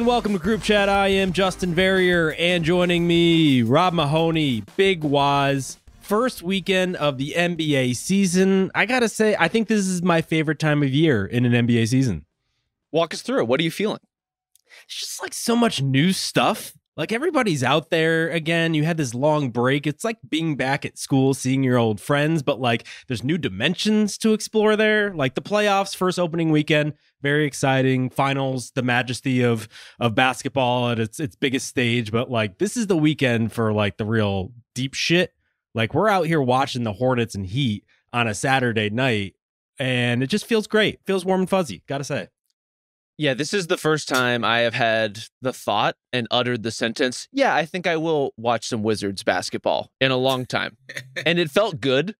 And welcome to Group Chat. I am Justin Verrier, and joining me, Rob Mahoney, Big Wos. First weekend of the NBA season. I gotta say, I think this is my favorite time of year in an NBA season. Walk us through it. What are you feeling? It's just like so much new stuff. Like everybody's out there again. You had this long break. It's like being back at school, seeing your old friends, but like there's new dimensions to explore there. Like the playoffs, first opening weekend, very exciting. Finals, the majesty of of basketball at its its biggest stage. But like this is the weekend for like the real deep shit. Like we're out here watching the Hornets and Heat on a Saturday night, and it just feels great. Feels warm and fuzzy. Gotta say. Yeah, this is the first time I have had the thought and uttered the sentence, yeah, I think I will watch some Wizards basketball in a long time. and it felt good,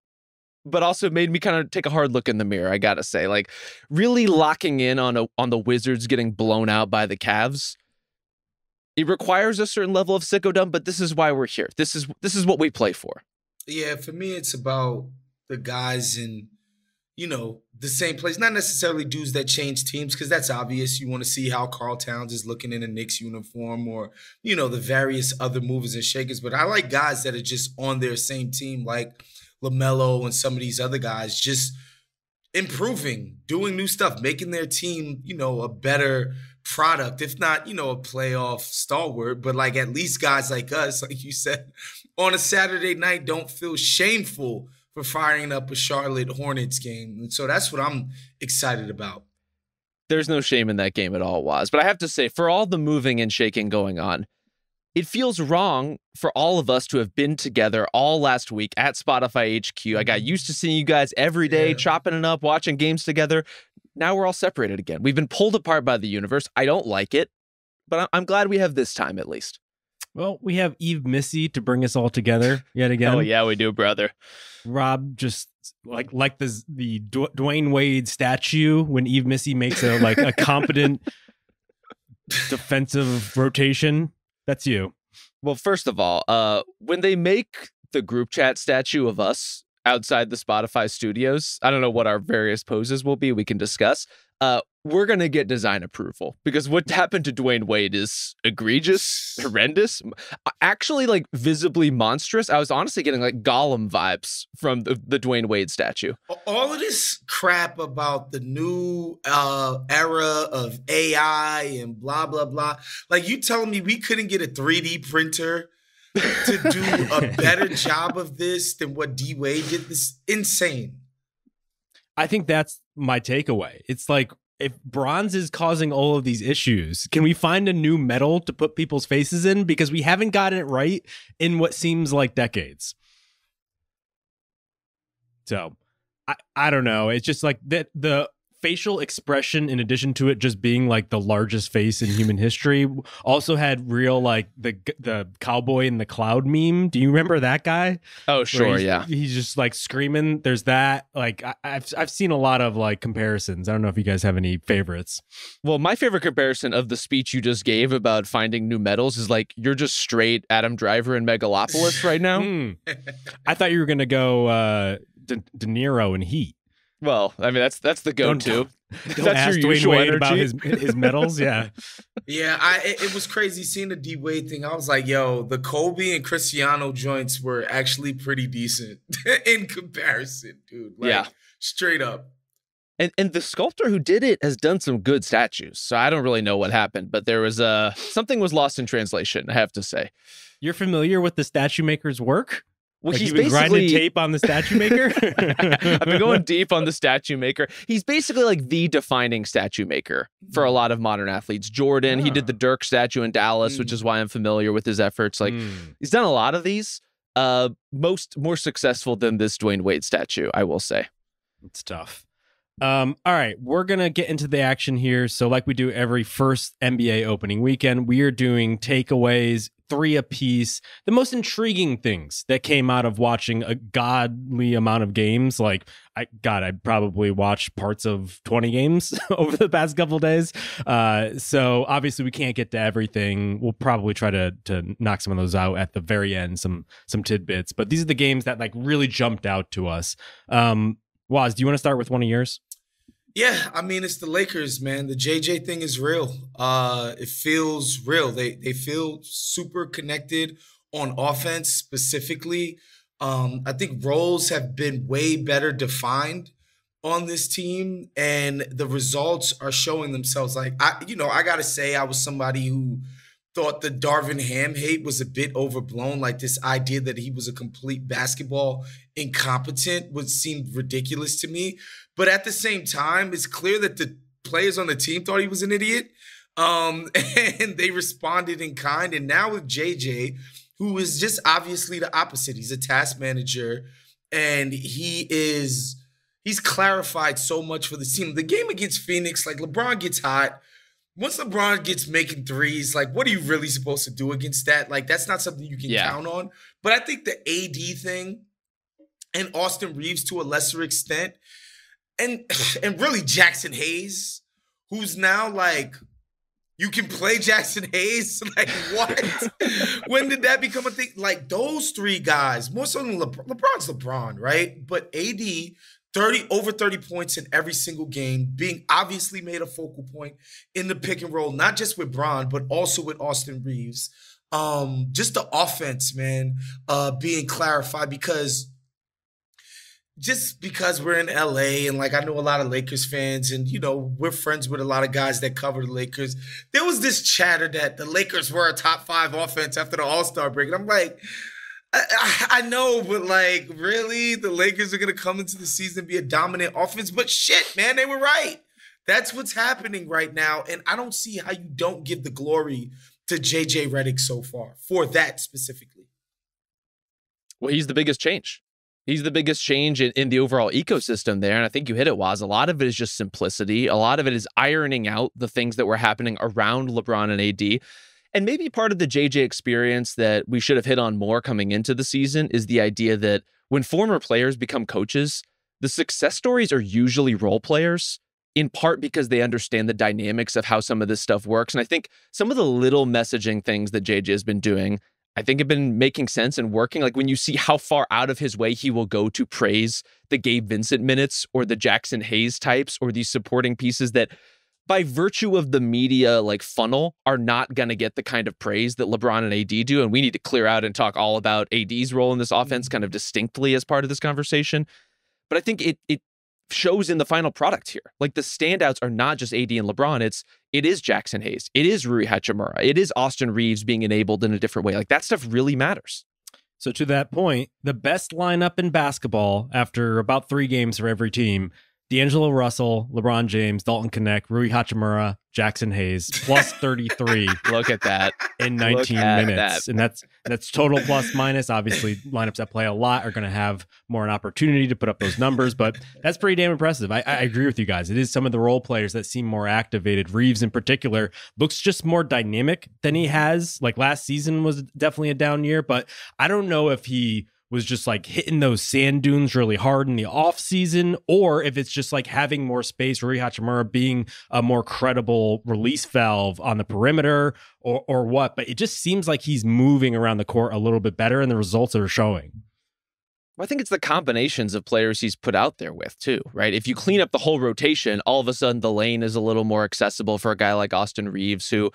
but also made me kind of take a hard look in the mirror, I got to say. Like really locking in on a, on the Wizards getting blown out by the Cavs. It requires a certain level of sickodom, but this is why we're here. This is this is what we play for. Yeah, for me it's about the guys in you know, the same place. Not necessarily dudes that change teams, because that's obvious. You want to see how Karl Towns is looking in a Knicks uniform or, you know, the various other movers and shakers. But I like guys that are just on their same team, like LaMelo and some of these other guys, just improving, doing new stuff, making their team, you know, a better product, if not, you know, a playoff stalwart, but like at least guys like us, like you said, on a Saturday night don't feel shameful for firing up a Charlotte Hornets game. And so that's what I'm excited about. There's no shame in that game at all, Wos. But I have to say, for all the moving and shaking going on, it feels wrong for all of us to have been together all last week at Spotify HQ. I got mm-hmm. used to seeing you guys every day, yeah. chopping it up, watching games together. Now we're all separated again. We've been pulled apart by the universe. I don't like it, but I'm glad we have this time at least. Well, we have Yves Missi to bring us all together yet again. Oh yeah, we do, brother. Rob just like like the the Dwyane Wade statue when Yves Missi makes a like a competent defensive rotation. That's you. Well, first of all, uh, when they make the group chat statue of us outside the Spotify studios, I don't know what our various poses will be. We can discuss. Uh, we're going to get design approval because what happened to Dwyane Wade is egregious, horrendous, actually like visibly monstrous. I was honestly getting like Gollum vibes from the, the Dwyane Wade statue. All of this crap about the new uh, era of AI and blah, blah, blah. Like you telling me we couldn't get a 3D printer to do a better job of this than what D Wade did? This insane. I think that's my takeaway. It's like if bronze is causing all of these issues, can we find a new metal to put people's faces in? Because we haven't gotten it right in what seems like decades. So I, I don't know. It's just like that the facial expression in addition to it just being like the largest face in human history also had real like the the cowboy in the cloud meme. Do you remember that guy? Oh sure he's, yeah. he's just like screaming. There's that like I, have I've seen a lot of like comparisons. I don't know if you guys have any favorites. Well my favorite comparison of the speech you just gave about finding new metals is like you're just straight adam driver in megalopolis right now. Mm. i thought you were gonna go uh De, De Niro in heat well, I mean that's that's the go-to. Don't, don't that's ask your Dwyane Wade energy. about his his medals. Yeah, yeah. I it, it, was crazy seeing the D Wade thing. I was like, yo, the Kobe and Cristiano joints were actually pretty decent in comparison, dude. Like, yeah, straight up. And and the sculptor who did it has done some good statues. So I don't really know what happened, but there was uh something was lost in translation. I have to say. You're familiar with the statue maker's work? Well, like he's been grinding tape on the statue maker. I've been going deep on the statue maker. He's basically like the defining statue maker for a mm. lot of modern athletes. Jordan, he did the Dirk statue in Dallas, mm. which is why I'm familiar with his efforts. Like mm. he's done a lot of these. Uh, most more successful than this Dwyane Wade statue, I will say. It's tough. Um, all right, we're gonna get into the action here. So, like we do every first NBA opening weekend, we are doing takeaways, three apiece. The most intriguing things that came out of watching a godly amount of games. Like, I God, I probably watched parts of twenty games over the past couple days. Uh, so obviously we can't get to everything. We'll probably try to to knock some of those out at the very end, some some tidbits. But these are the games that like really jumped out to us. Um, Wos, do you want to start with one of yours? Yeah, I mean it's the Lakers, man. The JJ thing is real. Uh it feels real. They they feel super connected on offense specifically. Um I think roles have been way better defined on this team and the results are showing themselves like I you know, I got to say I was somebody who thought the Darvin Ham hate was a bit overblown. Like this idea that he was a complete basketball incompetent would seem ridiculous to me. But at the same time, it's clear that the players on the team thought he was an idiot. Um, and they responded in kind. And now with JJ, who is just obviously the opposite, he's a task manager and he is he's clarified so much for the team. The game against Phoenix, like LeBron gets hot once LeBron gets making threes, like what are you really supposed to do against that? Like that's not something you can yeah. count on. But I think the AD thing and Austin Reaves to a lesser extent, and and really Jaxson Hayes, who's now like you can play Jaxson Hayes. Like what? when did that become a thing? Like those three guys, more so than LeBron. LeBron's LeBron, right? But AD 30 over 30 points in every single game, being obviously made a focal point in the pick and roll, not just with Bron, but also with Austin Reaves. Um, just the offense, man, uh, being clarified because just because we're in LA and like I know a lot of Lakers fans and you know we're friends with a lot of guys that cover the Lakers. There was this chatter that the Lakers were a top five offense after the All Star break, and I'm like, I, I, know, but like, really, the Lakers are gonna come into the season and be a dominant offense. But shit, man, they were right. That's what's happening right now, and I don't see how you don't give the glory to JJ Redick so far for that specifically. Well, he's the biggest change. He's the biggest change in, in the overall ecosystem there. And I think you hit it, Wos. A lot of it is just simplicity. A lot of it is ironing out the things that were happening around LeBron and AD. And maybe part of the JJ experience that we should have hit on more coming into the season is the idea that when former players become coaches, the success stories are usually role players, in part because they understand the dynamics of how some of this stuff works. And I think some of the little messaging things that JJ has been doing, I think have been making sense and working. Like when you see how far out of his way he will go to praise the Gabe Vincent minutes or the Jaxson Hayes types or these supporting pieces that by virtue of the media like funnel are not going to get the kind of praise that LeBron and AD do and we need to clear out and talk all about AD's role in this offense mm-hmm. kind of distinctly as part of this conversation. But I think it it shows in the final product here. Like the standouts are not just AD and LeBron it's it is Jaxson Hayes it is Rui Hachimura it is Austin Reaves being enabled in a different way. Like that stuff really matters. So to that point the best lineup in basketball after about 3 games for every team D'Angelo Russell, LeBron James, Dalton Knecht, Rui Hachimura, Jaxson Hayes, plus 33. Look at that. In 19 minutes. That. And that's that's total plus minus. Obviously, lineups that play a lot are going to have more an opportunity to put up those numbers, but that's pretty damn impressive. I, I agree with you guys. It is some of the role players that seem more activated. Reaves, in particular, looks just more dynamic than he mm-hmm. has. Like last season was definitely a down year, but I don't know if he was just like hitting those sand dunes really hard in the off season, or if it's just like having more space, Rui Hachimura being a more credible release valve on the perimeter, or or what. But it just seems like he's moving around the court a little bit better, and the results are showing. Well, I think it's the combinations of players he's put out there with too, right? If you clean up the whole rotation, all of a sudden the lane is a little more accessible for a guy like Austin Reaves, who,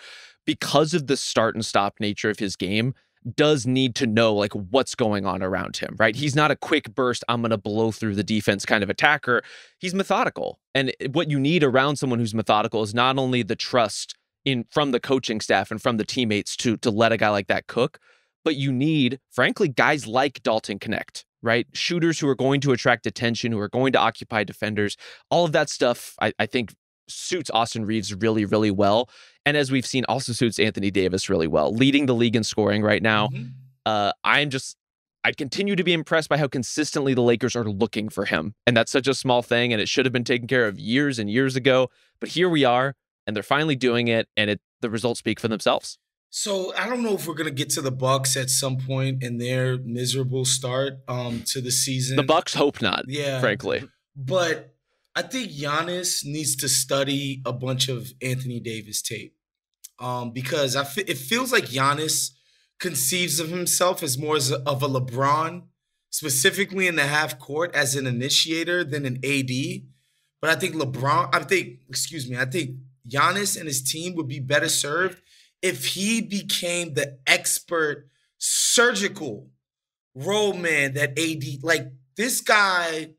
because of the start and stop nature of his game, does need to know like what's going on around him, right? He's not a quick burst, I'm going to blow through the defense kind of attacker. He's methodical. And what you need around someone who's methodical is not only the trust in from the coaching staff and from the teammates to to let a guy like that cook, but you need frankly guys like Dalton Knecht, right? Shooters who are going to attract attention, who are going to occupy defenders. All of that stuff I, I think suits Austin Reaves really, really well. And as we've seen, also suits Anthony Davis really well, leading the league in scoring right now. Mm-hmm. Uh, I'm just, I continue to be impressed by how consistently the Lakers are looking for him. And that's such a small thing, and it should have been taken care of years and years ago. But here we are, and they're finally doing it, and it the results speak for themselves. So I don't know if we're gonna get to the Bucks at some point in their miserable start um, to the season. The Bucks hope not. Yeah, frankly. But I think Giannis needs to study a bunch of Anthony Davis tape um, because I f- it feels like Giannis conceives of himself as more as a, of a LeBron, specifically in the half court as an initiator than an AD. but I think LeBron, I think, excuse me, I think Giannis and his team would be better served if he became the expert surgical role man that AD, like this guy,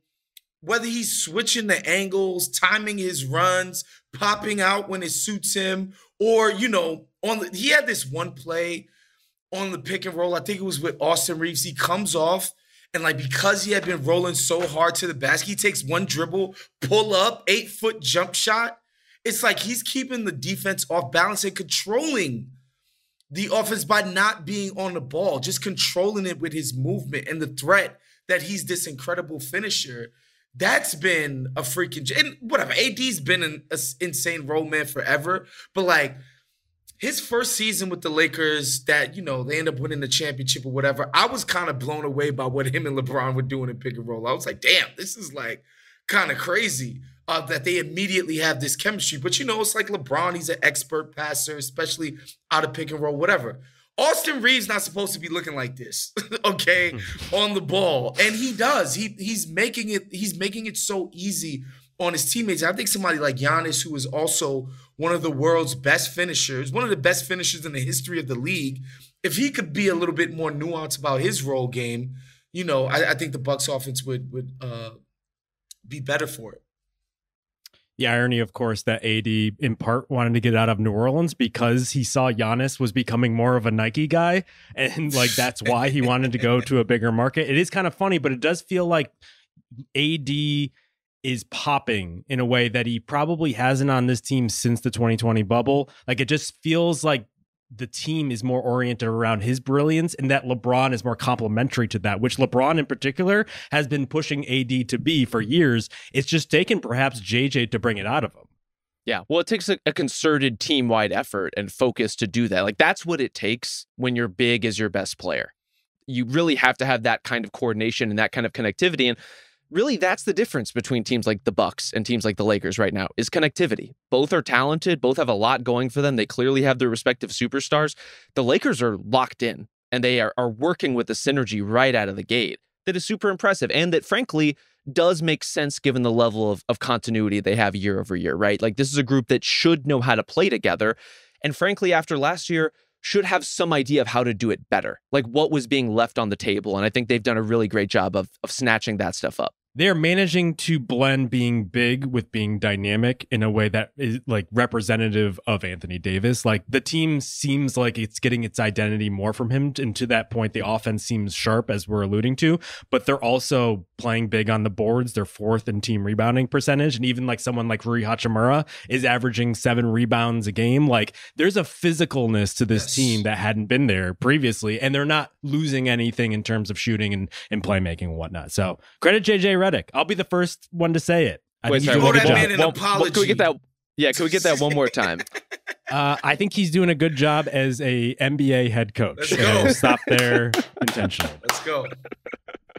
whether he's switching the angles, timing his runs, popping out when it suits him, or, you know, on the, he had this one play on the pick and roll. I think it was with Austin Reaves. He comes off and like because he had been rolling so hard to the basket, he takes one dribble, pull up, eight foot jump shot. It's like he's keeping the defense off balance and controlling the offense by not being on the ball, just controlling it with his movement and the threat that he's this incredible finisher. That's been a freaking and whatever. AD's been an insane role man forever, but like his first season with the Lakers, that you know they end up winning the championship or whatever. I was kind of blown away by what him and LeBron were doing in pick and roll. I was like, damn, this is like kind of crazy uh, that they immediately have this chemistry. But you know, it's like LeBron; he's an expert passer, especially out of pick and roll, whatever. Austin Reaves not supposed to be looking like this, okay, on the ball, and he does. He he's making it. He's making it so easy on his teammates. I think somebody like Giannis, who is also one of the world's best finishers, one of the best finishers in the history of the league, if he could be a little bit more nuanced about his role game, you know, I, I think the Bucks offense would would uh, be better for it. The irony, of course, that AD in part wanted to get out of New Orleans because he saw Giannis was becoming more of a Nike guy. And like that's why he wanted to go to a bigger market. It is kind of funny, but it does feel like AD is popping in a way that he probably hasn't on this team since the 2020 bubble. Like it just feels like the team is more oriented around his brilliance and that LeBron is more complementary to that, which LeBron in particular has been pushing AD to be for years. It's just taken perhaps JJ to bring it out of him. Yeah. Well, it takes a, a concerted team wide effort and focus to do that. Like that's what it takes when you're big as your best player. You really have to have that kind of coordination and that kind of connectivity. And really that's the difference between teams like the Bucks and teams like the Lakers right now is connectivity. Both are talented, both have a lot going for them. They clearly have their respective superstars. The Lakers are locked in and they are, are working with the synergy right out of the gate that is super impressive and that frankly does make sense given the level of, of continuity they have year over year, right? Like this is a group that should know how to play together. And frankly, after last year, should have some idea of how to do it better, like what was being left on the table. And I think they've done a really great job of, of snatching that stuff up they're managing to blend being big with being dynamic in a way that is like representative of Anthony Davis. Like the team seems like it's getting its identity more from him. And to that point, the offense seems sharp, as we're alluding to, but they're also playing big on the boards. They're fourth in team rebounding percentage. And even like someone like Rui Hachimura is averaging seven rebounds a game. Like there's a physicalness to this yes. team that hadn't been there previously. And they're not losing anything in terms of shooting and, and playmaking and whatnot. So credit JJ Redick. I'll be the first one to say it. I Wait, sorry, that man an well, apology. can we get that? Yeah, can we get that one more time? Uh, I think he's doing a good job as a NBA head coach. Let's go. Stop there intentionally. Let's go.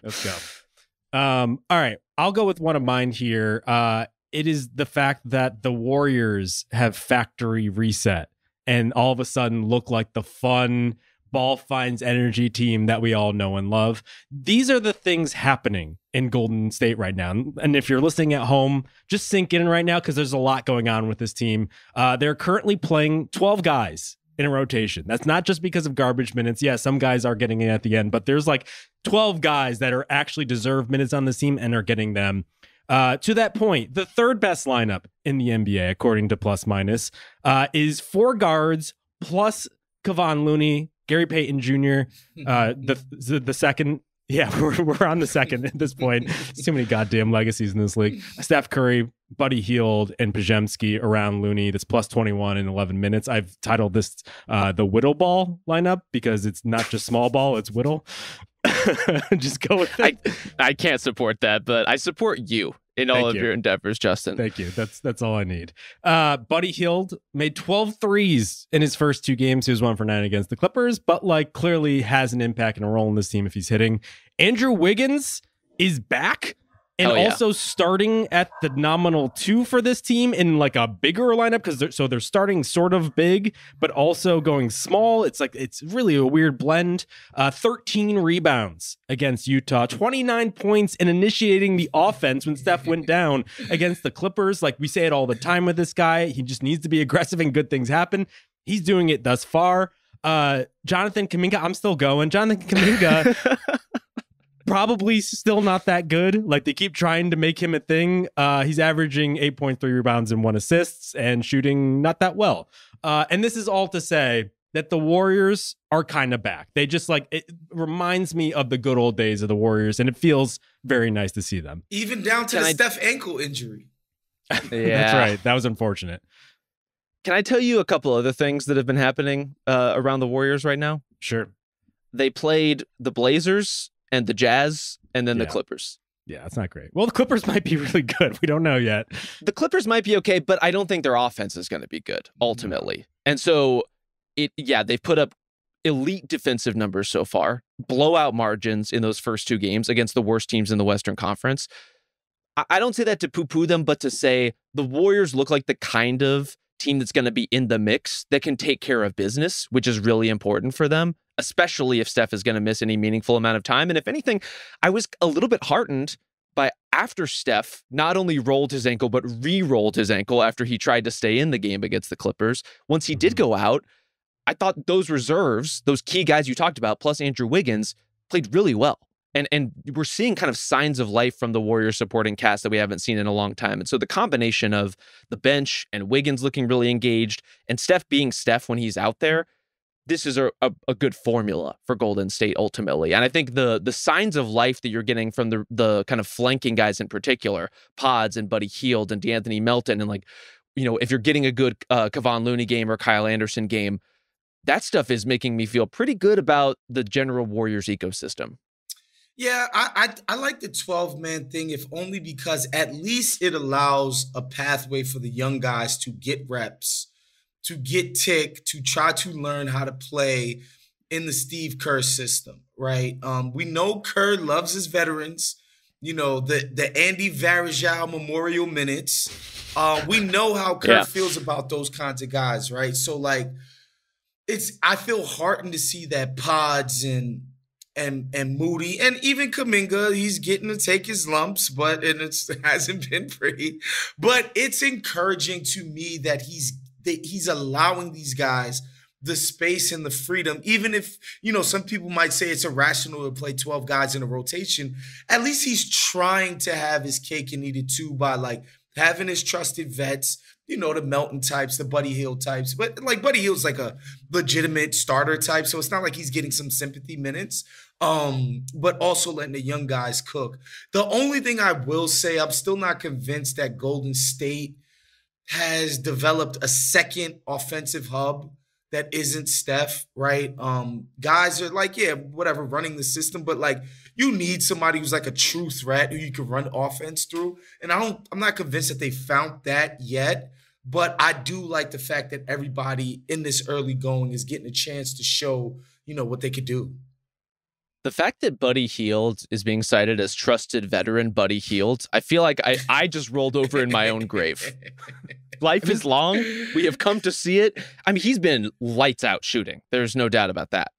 Let's go. Um, all right, I'll go with one of mine here. Uh, it is the fact that the Warriors have factory reset and all of a sudden look like the fun ball finds energy team that we all know and love. These are the things happening in Golden State right now. And if you're listening at home, just sink in right now because there's a lot going on with this team. Uh, they're currently playing 12 guys in a rotation. That's not just because of garbage minutes. Yeah, some guys are getting in at the end, but there's like 12 guys that are actually deserve minutes on the team and are getting them. Uh, to that point, the third best lineup in the NBA, according to Plus Minus, uh, is four guards plus Kevon Looney, Gary Payton Jr., uh, the the second. Yeah, we're, we're on the second at this point. There's too many goddamn legacies in this league. Steph Curry, Buddy Hield, and Podziemski around Looney. That's plus 21 in 11 minutes. I've titled this uh, the Whittle Ball lineup because it's not just small ball, it's Whittle. just go with it. I, I can't support that, but I support you in all Thank of you. your endeavors, Justin. Thank you. That's that's all I need. Uh, Buddy Hield made 12 threes in his first two games. He was one for nine against the Clippers, but like clearly has an impact and a role in this team if he's hitting. Andrew Wiggins is back. And yeah. also starting at the nominal two for this team in like a bigger lineup because they're so they're starting sort of big, but also going small. It's like it's really a weird blend. Uh, 13 rebounds against Utah, 29 points, and initiating the offense when Steph went down against the Clippers. Like we say it all the time with this guy, he just needs to be aggressive and good things happen. He's doing it thus far. Uh, Jonathan Kuminga, I'm still going. Jonathan Kuminga probably still not that good. Like they keep trying to make him a thing. Uh, he's averaging 8.3 rebounds and one assists and shooting not that well. Uh, and this is all to say that the Warriors are kind of back. They just like it reminds me of the good old days of the Warriors, and it feels very nice to see them. Even down to Can the I- Steph ankle injury. Yeah. That's right. That was unfortunate. Can I tell you a couple other things that have been happening uh, around the Warriors right now? Sure. They played the Blazers and the Jazz and then the Clippers. Yeah, that's not great. Well, the Clippers might be really good. We don't know yet. The Clippers might be okay, but I don't think their offense is going to be good ultimately. And so it yeah, they've put up elite defensive numbers so far, blowout margins in those first two games against the worst teams in the Western Conference. I, I don't say that to poo-poo them, but to say the Warriors look like the kind of team that's going to be in the mix that can take care of business, which is really important for them, especially if Steph is going to miss any meaningful amount of time. And if anything, I was a little bit heartened by after Steph not only rolled his ankle, but re rolled his ankle after he tried to stay in the game against the Clippers. Once he did Mhm. go out, I thought those reserves, those key guys you talked about, plus Andrew Wiggins, played really well. And, and we're seeing kind of signs of life from the Warriors supporting cast that we haven't seen in a long time. And so the combination of the bench and Wiggins looking really engaged and Steph being Steph when he's out there, this is a, a, a good formula for Golden State ultimately. And I think the the signs of life that you're getting from the the kind of flanking guys in particular, Pods and Buddy Hield and D'Anthony Melton, and like, you know, if you're getting a good uh, Kevon Looney game or Kyle Anderson game, that stuff is making me feel pretty good about the general Warriors ecosystem. Yeah, I, I I like the 12 man thing, if only because at least it allows a pathway for the young guys to get reps, to get tick, to try to learn how to play in the Steve Kerr system, right? Um, we know Kerr loves his veterans. You know the the Andy Varejao Memorial minutes. Uh, we know how Kerr Yeah. feels about those kinds of guys, right? So like, it's I feel heartened to see that Pods and and and Moody and even Kuminga, he's getting to take his lumps, but and it hasn't been pretty. But it's encouraging to me that he's that he's allowing these guys the space and the freedom, even if you know some people might say it's irrational to play 12 guys in a rotation. At least he's trying to have his cake and eat it too by like having his trusted vets, you know, the Melton types, the Buddy Hill types. But like Buddy Hill's like a legitimate starter type, so it's not like he's getting some sympathy minutes um, but also letting the young guys cook. The only thing I will say, I'm still not convinced that Golden State has developed a second offensive hub that isn't Steph, right? Um, guys are like, yeah, whatever, running the system, but like you need somebody who's like a true threat who you can run offense through. And I don't, I'm not convinced that they found that yet. But I do like the fact that everybody in this early going is getting a chance to show, you know, what they could do. The fact that Buddy Hield is being cited as trusted veteran Buddy Hield, I feel like I, I just rolled over in my own grave. Life is long. We have come to see it. I mean, he's been lights out shooting. There's no doubt about that.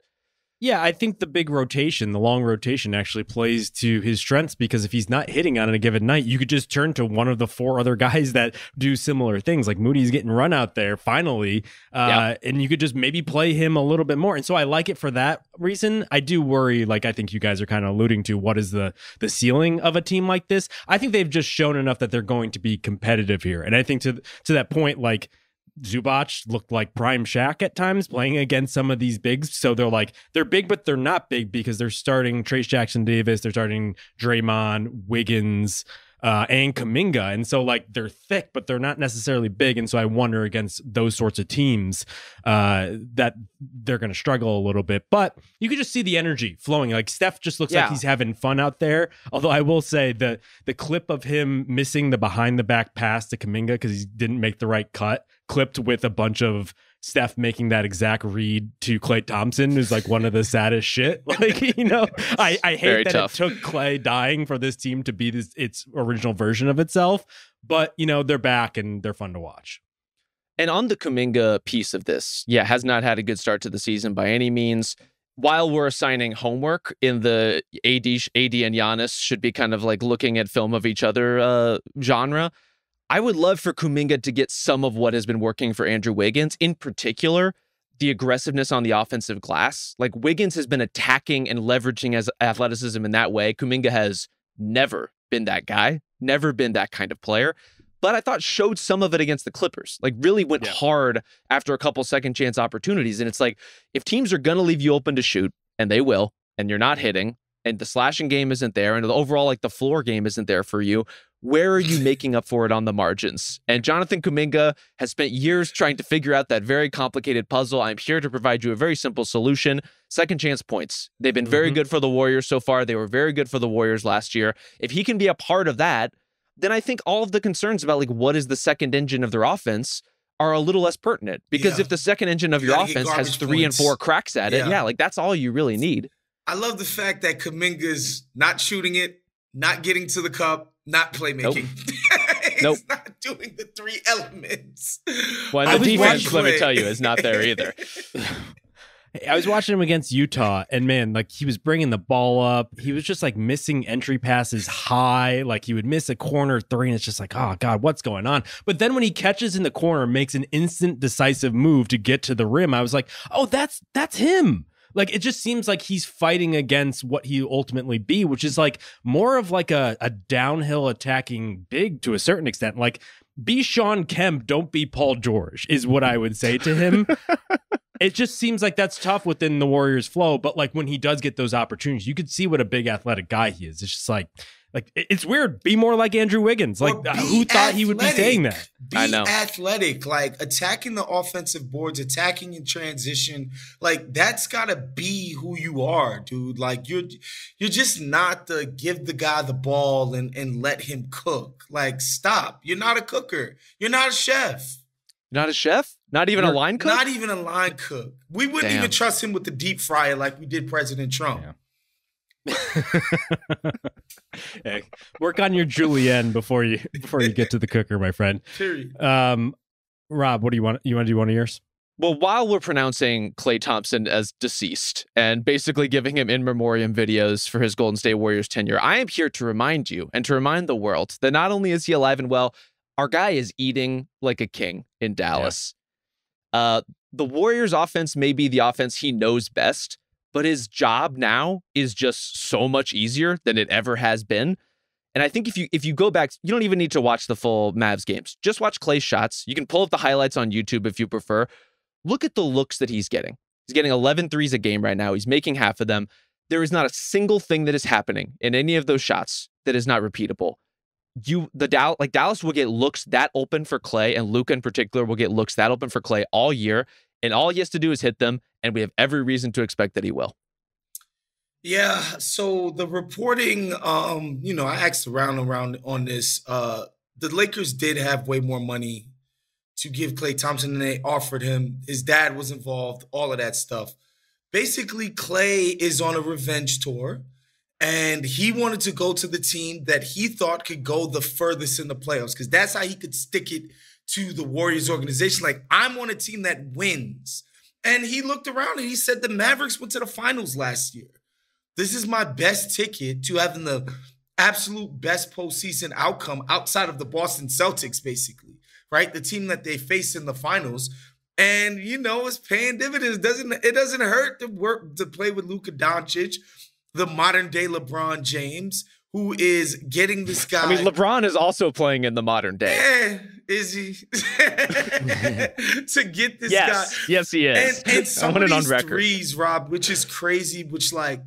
Yeah, I think the big rotation, the long rotation, actually plays to his strengths because if he's not hitting on a given night, you could just turn to one of the four other guys that do similar things. Like Moody's getting run out there finally, uh, Yeah. and you could just maybe play him a little bit more. And so I like it for that reason. I do worry, like I think you guys are kind of alluding to, what is the the ceiling of a team like this? I think they've just shown enough that they're going to be competitive here, and I think to to that point, like. Zubac looked like prime Shaq at times playing against some of these bigs. So they're like they're big, but they're not big because they're starting Trayce Jackson Davis, they're starting Draymond, Wiggins, uh, and Kuminga, and so like they're thick, but they're not necessarily big. And so I wonder against those sorts of teams uh, that they're going to struggle a little bit. But you could just see the energy flowing. Like Steph just looks like he's having fun out there. Although I will say the the clip of him missing the behind the back pass to Kuminga because he didn't make the right cut, clipped with a bunch of Steph making that exact read to Klay Thompson is like one of the saddest shit. Like, you know, I, I hate Very that tough. it took Klay dying for this team to be this its original version of itself. But, you know, they're back and they're fun to watch. And on the Kuminga piece of this, yeah, has not had a good start to the season by any means. While we're assigning homework in the AD, AD and Giannis should be kind of like looking at film of each other uh, genre, I would love for Kuminga to get some of what has been working for Andrew Wiggins, in particular, the aggressiveness on the offensive glass. Like Wiggins has been attacking and leveraging as athleticism in that way. Kuminga has never been that guy, never been that kind of player but I thought showed some of it against the Clippers. Like really went Yeah. hard after a couple second chance opportunities. And it's like if teams are gonna leave you open to shoot, and they will, and you're not hitting, and the slashing game isn't there, and the overall like the floor game isn't there for you, where are you making up for it on the margins? And Jonathan Kuminga has spent years trying to figure out that very complicated puzzle. I'm here to provide you a very simple solution. Second chance points. They've been very Mhm. good for the Warriors so far. They were very good for the Warriors last year. If he can be a part of that, then I think all of the concerns about like what is the second engine of their offense are a little less pertinent because Yeah. if the second engine of You your offense has three and four cracks at it, Yeah. yeah, like that's all you really need. I love the fact that Kuminga's not shooting it, not getting to the cup, not playmaking. He's Nope. not doing the three elements. Well, the defense, let me tell you, is not there either. I was watching him against Utah, and man, like he was bringing the ball up. He was just like missing entry passes high. Like he would miss a corner three, and it's just like, oh god, what's going on? But then when he catches in the corner, makes an instant decisive move to get to the rim, I was like, oh, that's that's him. Like it just seems like he's fighting against what he ultimately be, which is like more of like a, a downhill attacking big to a certain extent. Like be Shawn Kemp, don't be Paul George, is what I would say to him it just seems like that's tough within the Warriors flow. But like when he does get those opportunities, you could see what a big athletic guy he is. It's just like, like it's weird. Be more like Andrew Wiggins. Like Or uh, be who thought he would be saying that? Be I know. athletic, like attacking the offensive boards, attacking in transition. Like that's gotta be who you are, dude. Like you're you're just not the give the guy the ball and and let him cook. Like stop. You're not a cooker. You're not a chef. Not a chef? Not even a You're line cook? Not even a line cook. We wouldn't Damn. even trust him with the deep fryer like we did President Trump. Yeah. Hey, work on your julienne before you before you get to the cooker, my friend. Period. Um, Rob, what do you want? You want to do one of yours? Well, while we're pronouncing Klay Thompson as deceased and basically giving him in memoriam videos for his Golden State Warriors tenure, I am here to remind you and to remind the world that not only is he alive and well, our guy is eating like a king in Dallas. Uh, the Warriors offense may be the offense he knows best, but his job now is just so much easier than it ever has been. And I think if you if you go back, you don't even need to watch the full Mavs games. Just watch Klay's shots. You can pull up the highlights on YouTube if you prefer. Look at the looks that he's getting. He's getting 11 threes a game right now. He's making half of them. There is not a single thing that is happening in any of those shots that is not repeatable. You the Dallas like Dallas will get looks that open for Klay and Luka in particular will get looks that open for Klay all year and all he has to do is hit them and we have every reason to expect that he will. Yeah, so the reporting, um, you know, I asked around around on this. Uh, the Lakers did have way more money to give Klay Thompson than they offered him. His dad was involved, all of that stuff. Basically, Klay is on a revenge tour, and he wanted to go to the team that he thought could go the furthest in the playoffs because that's how he could stick it to the Warriors organization. Like, I'm on a team that wins. And he looked around and he said the Mavericks went to the finals last year. This is my best ticket to having the absolute best postseason outcome outside of the Boston Celtics, basically, right? The team that they face in the finals. And you know, it's paying dividends. It Doesn't it doesn't hurt to work to play with Luka Doncic, the modern day LeBron James, who is getting this guy. I mean, LeBron is also playing in the modern day. Is he to get this yes, guy? yes, he is. And, and I want of it on these record. threes, Rob, which is crazy, which like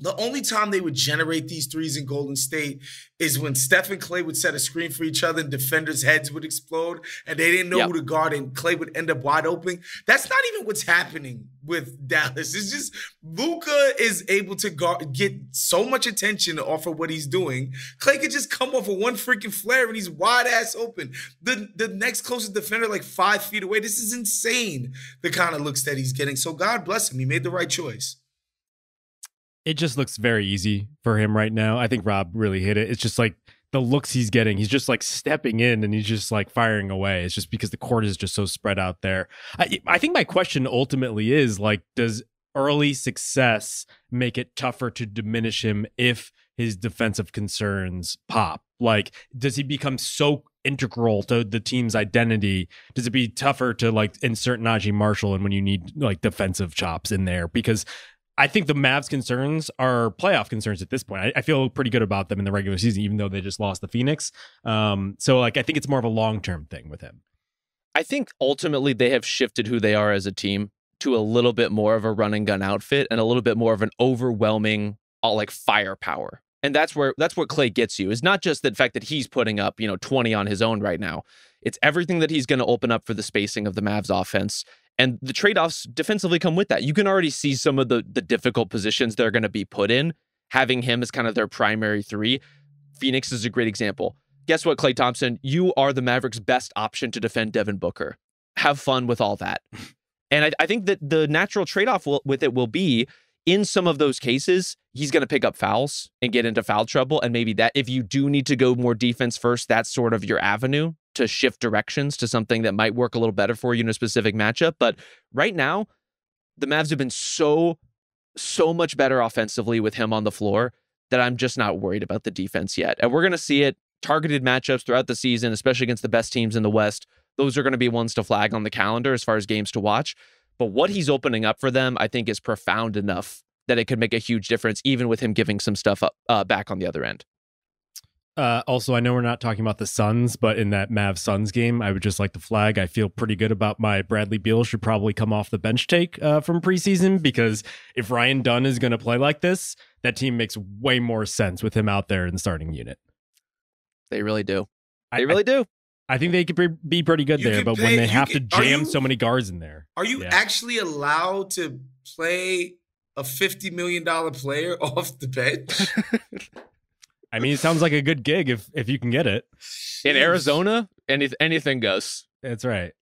the only time they would generate these threes in Golden State is when Steph and Klay would set a screen for each other and defenders' heads would explode and they didn't know yep. who to guard and Klay would end up wide open. That's not even what's happening with Dallas. It's just Luka is able to guard, get so much attention off of what he's doing. Klay could just come off of one freaking flare and he's wide ass open. The the next closest defender like five feet away. This is insane. The kind of looks that he's getting. So God bless him. He made the right choice it just looks very easy for him right now. I think Rob really hit it. It's just like the looks he's getting. He's just like stepping in and he's just like firing away. It's just because the court is just so spread out there. I, I think my question ultimately is like, does early success make it tougher to diminish him if his defensive concerns pop? Like, does he become so integral to the team's identity? Does it be tougher to like insert Naji Marshall and when you need like defensive chops in there? Because I think the Mavs' concerns are playoff concerns at this point. I, I, feel pretty good about them in the regular season, even though they just lost the Phoenix. Um, so, like, I think it's more of a long term thing with him. I think ultimately they have shifted who they are as a team to a little bit more of a run and gun outfit and a little bit more of an overwhelming, all like firepower. And that's where that's what Klay gets you. Is not just the fact that he's putting up, you know, 20 on his own right now. It's everything that he's going to open up for the spacing of the Mavs offense and the trade-offs defensively come with that. You can already see some of the the difficult positions they're going to be put in, having him as kind of their primary three. Phoenix is a great example. Guess what, Klay Thompson? You are the Mavericks' best option to defend Devin Booker. Have fun with all that. And I, I think that the natural trade-off will, with it will be in some of those cases, he's going to pick up fouls and get into foul trouble. And maybe that if you do need to go more defense first, that's sort of your avenue to shift directions to something that might work a little better for you in a specific matchup. But right now, the Mavs have been so, so much better offensively with him on the floor that I'm just not worried about the defense yet. And we're going to see it targeted matchups throughout the season, especially against the best teams in the West. Those are going to be ones to flag on the calendar as far as games to watch. But what he's opening up for them, I think, is profound enough that it could make a huge difference, even with him giving some stuff up uh, back on the other end. Uh, also, I know we're not talking about the Suns, but in that Mav Suns game, I would just like to flag. I feel pretty good about my Bradley Beal should probably come off the bench take uh, from preseason because if Ryan Dunn is going to play like this, that team makes way more sense with him out there in the starting unit. They really do. They I, really do. I think they could be pretty good you there, but pay, when they have can, to jam you, so many guards in there, are you yeah. actually allowed to play a fifty million dollar player off the bench? I mean, it sounds like a good gig if if you can get it. In Arizona, any, anything goes. That's right.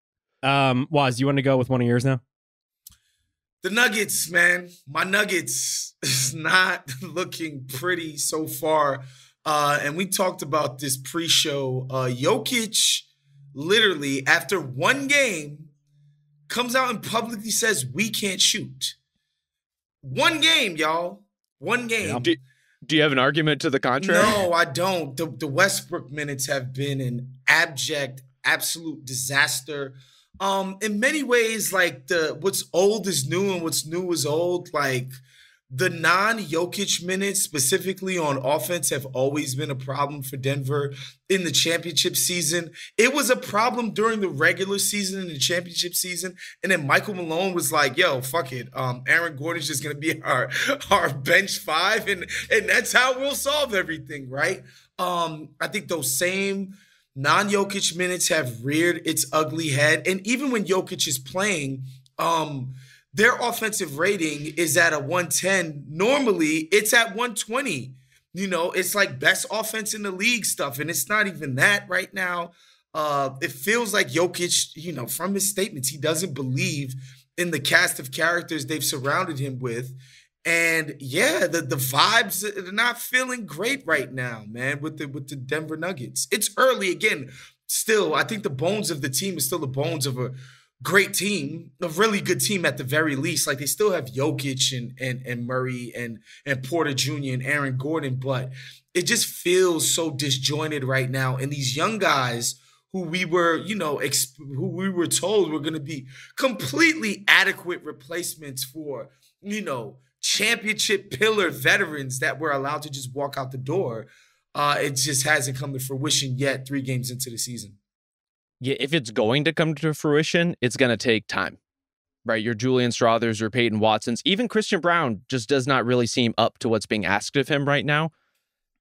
Um, Wos, you want to go with one of yours now? The Nuggets, man. My Nuggets is not looking pretty so far. Uh, and we talked about this pre-show. Uh, Jokic, literally, after one game, comes out and publicly says we can't shoot. One game, y'all. One game. Yeah. Do you have an argument to the contrary? No, I don't. The, the Westbrook minutes have been an abject, absolute disaster. Um, in many ways, like the what's old is new and what's new is old. Like the non Jokic minutes, specifically on offense, have always been a problem for Denver in the championship season. It was a problem during the regular season and the championship season. And then Michael Malone was like, yo, fuck it. Um, Aaron Gordon's just gonna be our our bench five, and and that's how we'll solve everything, right? Um, I think those same non-Jokic minutes have reared its ugly head. And even when Jokic is playing, um, their offensive rating is at a 110. Normally, it's at 120. You know, it's like best offense in the league stuff, and it's not even that right now. Uh, it feels like Jokic, you know, from his statements, he doesn't believe in the cast of characters they've surrounded him with. And yeah, the, the vibes are not feeling great right now, man, with the with the Denver Nuggets. It's early again. Still, I think the bones of the team is still the bones of a great team, a really good team at the very least. Like they still have Jokic and and and Murray and and Porter Jr. and Aaron Gordon, but it just feels so disjointed right now. And these young guys who we were, you know, exp- who we were told were going to be completely adequate replacements for, you know, championship pillar veterans that were allowed to just walk out the door. Uh, it just hasn't come to fruition yet. Three games into the season if it's going to come to fruition, it's going to take time. right? Your Julian Strawthers or Peyton Watsons, even Christian Braun just does not really seem up to what's being asked of him right now.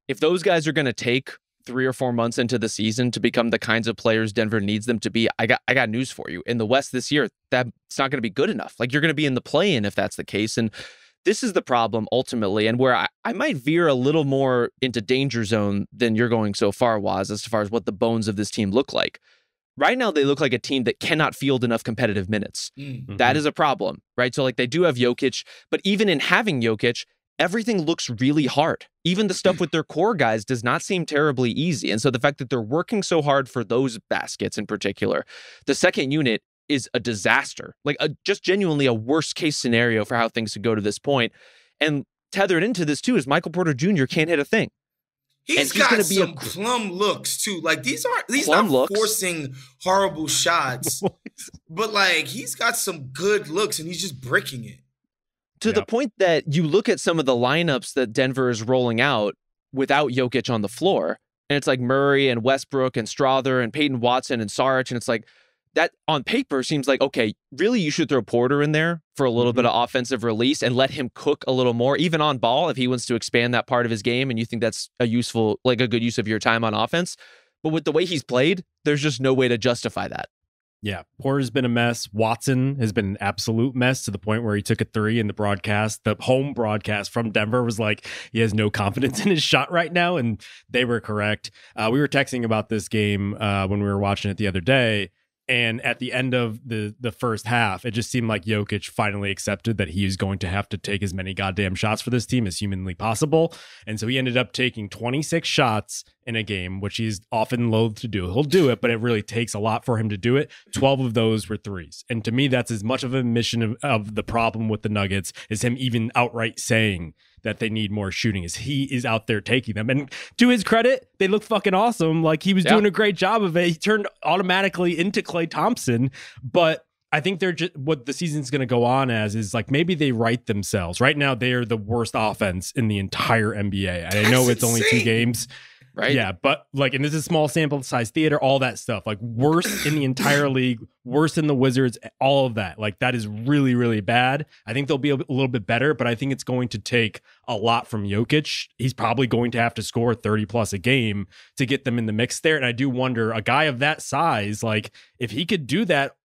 If those guys are going to take three or four months into the season to become the kinds of players Denver needs them to be, I got I got news for you. In the West this year, that's not going to be good enough. Like you're going to be in the play-in if that's the case. And this is the problem ultimately, and where I, I might veer a little more into danger zone than you're going so far, Wos, as far as what the bones of this team look like. Right now, they look like a team that cannot field enough competitive minutes. Mm. That is a problem, right? So, like, they do have Jokic, but even in having Jokic, everything looks really hard. Even the stuff with their core guys does not seem terribly easy. And so, the fact that they're working so hard for those baskets in particular, the second unit is a disaster, like a, just genuinely a worst case scenario for how things could go to this point. And tethered into this too is Michael Porter Jr. can't hit a thing. He's he's got gonna be a some cr- plum looks too. Like these aren't these Plum not looks? forcing horrible shots, but like he's got some good looks and he's just bricking it. to the point that you look at some of the lineups that Denver is rolling out without Jokic on the floor, and it's like Murray and Westbrook and Strawther and Peyton Watson and Saric, and it's like that on paper seems like okay, really you should throw Porter in there for a little bit of offensive release and let him cook a little more, even on ball if he wants to expand that part of his game, and you think that's a useful, like a good use of your time on offense. But with the way he's played, there's just no way to justify that. Yeah, Porter's been a mess. Watson has been an absolute mess to the point where he took a three in the broadcast. The home broadcast from Denver was like he has no confidence in his shot right now, and they were correct. Uh, we were texting about this game uh, when we were watching it the other day, and at the end of the the first half, it just seemed like Jokic finally accepted that he is going to have to take as many goddamn shots for this team as humanly possible, and so he ended up taking 26 shots in a game, which he's often loath to do. He'll do it, but it really takes a lot for him to do it. 12 of those were threes. And to me, that's as much of a mission of, of the problem with the Nuggets is him even outright saying that they need more shooting is he is out there taking them. And to his credit, they look fucking awesome. Like he was Yeah. doing a great job of it. He turned automatically into Klay Thompson, but I think they're just what the season's going to go on as is like maybe they write themselves. Right now, they are the worst offense in the entire NBA. And I know That's it's only two games, Right? yeah, but like, and this is small sample size theater, all that stuff. Like, worse in the entire league, worse in the Wizards, all of that. Like, that is really, really bad. I think they'll be a, little bit better, but I think it's going to take a lot from Jokic. He's probably going to have to score 30 plus a game to get them in the mix there. And I do wonder, a guy of that size, like, if he could do that,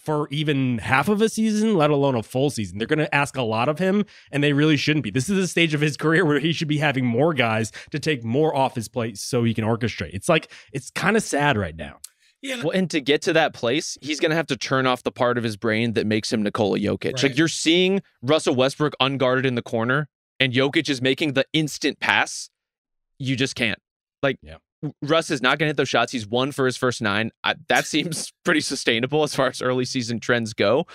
for even half of a season, let alone a full season. They're going to ask a lot of him, and they really shouldn't be. This is a stage of his career where he should be having more guys to take more off his plate so he can orchestrate. It's like, it's kind of sad right now. Yeah, Well, and to get to that place, he's going to have to turn off the part of his brain that makes him Nikola Jokic. Right. Like you're seeing Russell Westbrook unguarded in the corner, and Jokic is making the instant pass. You just can't. Like, Yeah. Russ is not going to hit those shots. He's one for his first nine. I, that seems pretty sustainable as far as early season trends go.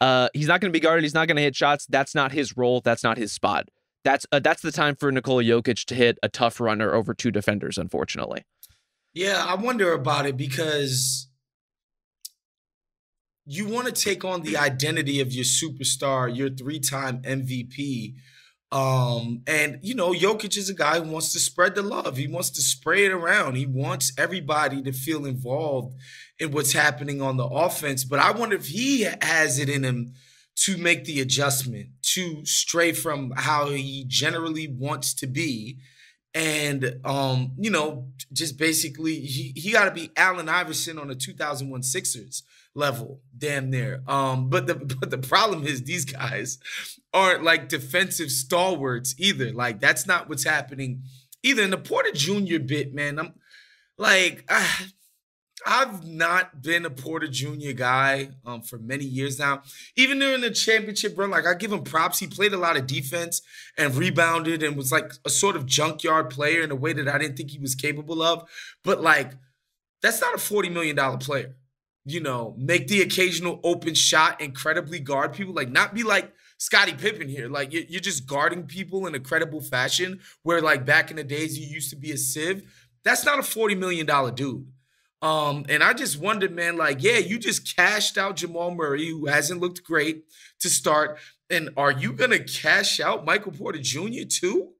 Uh, he's not going to be guarded. He's not going to hit shots. That's not his role. That's not his spot. That's uh, that's the time for Nikola Jokic to hit a tough runner over two defenders. Unfortunately, Yeah, I wonder about it because you want to take on the identity of your superstar, your three-time MVP. Um, and you know, Jokic is a guy who wants to spread the love. He wants to spray it around. He wants everybody to feel involved in what's happening on the offense. But I wonder if he has it in him to make the adjustment, to stray from how he generally wants to be and um, you know, just basically he, he got to be Allen Iverson on the 2001 Sixers level, damn near. Um, but the but the problem is these guys aren't like defensive stalwarts either. Like that's not what's happening either. In the Porter Jr. bit, man, I'm like I, I've not been a Porter Jr. guy um, for many years now. Even during the championship run, like I give him props. He played a lot of defense and rebounded and was like a sort of junkyard player in a way that I didn't think he was capable of. But like, that's not a $40 million player. You know, make the occasional open shot, incredibly guard people, like not be like Scottie Pippen here. Like you're, just guarding people in a credible fashion where like back in the days you used to be a sieve. That's not a $40 million dude. Um, and I just wondered, man, like, yeah, you just cashed out Jamal Murray, who hasn't looked great to start. And are you gonna cash out Michael Porter Jr. too?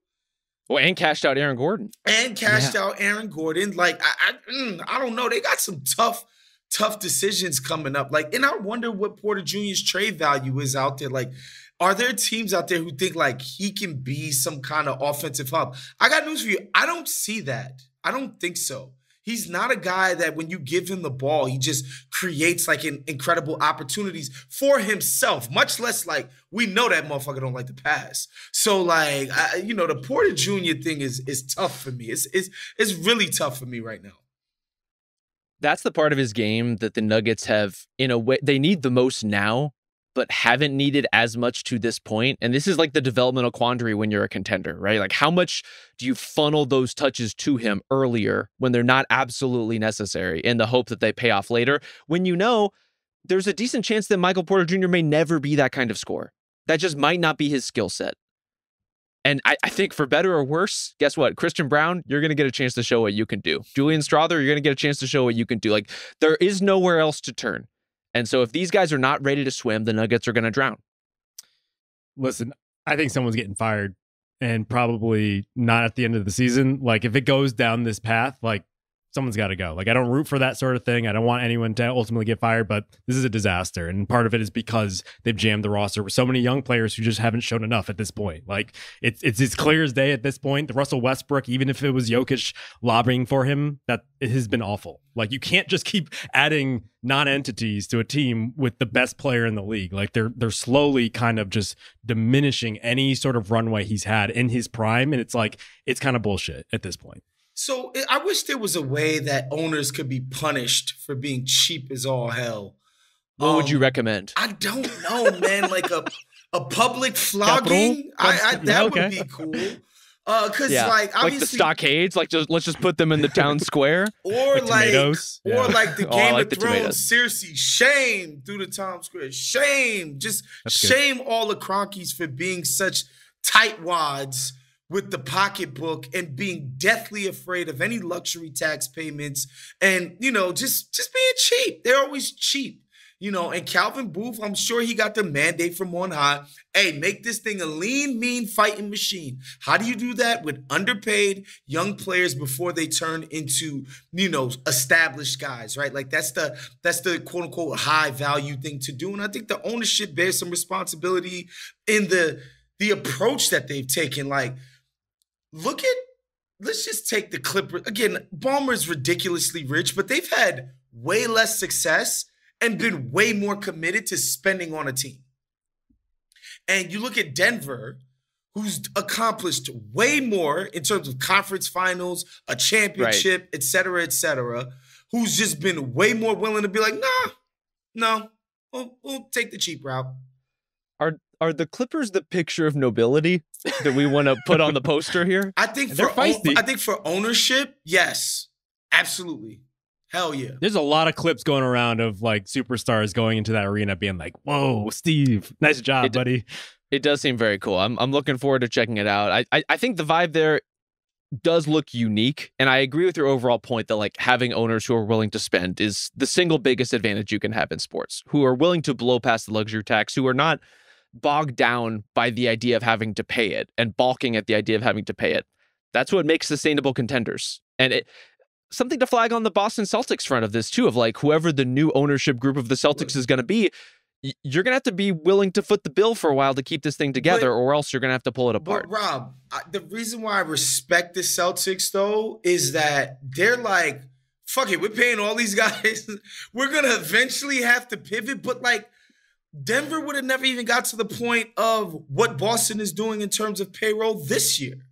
well, and cashed out Aaron Gordon. And cashed out Aaron Gordon? Like, I, I, mm, I don't know. They got some tough tough decisions coming up. Like, and I wonder what Porter Jr.'s trade value is out there. Like, are there teams out there who think like he can be some kind of offensive hub? I got news for you. I don't see that. I don't think so. He's not a guy that when you give him the ball, he just creates like an incredible opportunities for himself. Much less like we know that motherfucker don't like to pass. So like I, you know the Porter Jr. thing is is tough for me. It's it's it's really tough for me right now. That's the part of his game that the Nuggets have in a way they need the most now but haven't needed as much to this point. And this is like the developmental quandary when you're a contender, right? Like, how much do you funnel those touches to him earlier when they're not absolutely necessary in the hope that they pay off later? When you know there's a decent chance that Michael Porter Jr. may never be that kind of scorer. That just might not be his skill set. And I, I, think for better or worse, guess what? Christian Braun, you're going to get a chance to show what you can do. Julian Strawther, you're going to get a chance to show what you can do. Like, there is nowhere else to turn. And so if these guys are not ready to swim, the Nuggets are going to drown. Listen, I think someone's getting fired and probably not at the end of the season. Like if it goes down this path, like someone's got to go. Like I don't root for that sort of thing. I don't want anyone to ultimately get fired, but this is a disaster. And part of it is because they've jammed the roster with so many young players who just haven't shown enough at this point. Like it's it's as clear as day at this point. The Russell Westbrook, even if it was Jokic lobbying for him, that it has been awful. Like you can't just keep adding non-entities to a team with the best player in the league. Like they're they're slowly kind of just diminishing any sort of runway he's had in his prime. And it's like it's kind of bullshit at this point. So I wish there was a way that owners could be punished for being cheap as all hell. What um, would you um, recommend? I don't know, man. like a a public flogging. I, I, that okay. would be cool. Uh, cause yeah. like like the stockades, like just let's just put them in the town square, or like, tomatoes. or yeah. like the Game oh, like of Thrones. Seriously, shame through the town square. Shame, just That's shame good. all the Kroenkes for being such tightwads with the pocketbook and being deathly afraid of any luxury tax payments and you know just just being cheap. They're always cheap you know and calvin booth i'm sure he got the mandate from on high. Hey make this thing a lean mean fighting machine. How do you do that? With underpaid young players before they turn into you know established guys right? Like that's the that's the quote unquote high value thing to do. And i think the ownership bears some responsibility in the the approach that they've taken. Like look at let's just take the Clippers again. Ballmer's ridiculously rich, but they've had way less success and been way more committed to spending on a team. And you look at Denver, who's accomplished way more in terms of conference finals, a championship, right. et cetera, et cetera, who's just been way more willing to be like, nah, no, we'll, we'll take the cheap route. Are are the Clippers the picture of nobility that we want to put on the poster here? I think for I think for ownership, yes, absolutely. Hell yeah. There's a lot of clips going around of like superstars going into that arena being like, "Whoa, Steve, nice job, it, buddy." It does seem very cool. I'm I'm looking forward to checking it out. I, I I think the vibe there does look unique. And I agree with your overall point that like having owners who are willing to spend is the single biggest advantage you can have in sports, who are willing to blow past the luxury tax, who are not bogged down by the idea of having to pay it and balking at the idea of having to pay it. That's what makes sustainable contenders. And it something to flag on the Boston Celtics front of this too of like whoever the new ownership group of the Celtics is going to be you're going to have to be willing to foot the bill for a while to keep this thing together, but, or else you're going to have to pull it apart. But Rob, I, the reason why I respect the Celtics though is that they're like, fuck it, we're paying all these guys. we're going to eventually have to pivot, but like Denver would have never even got to the point of what Boston is doing in terms of payroll this year.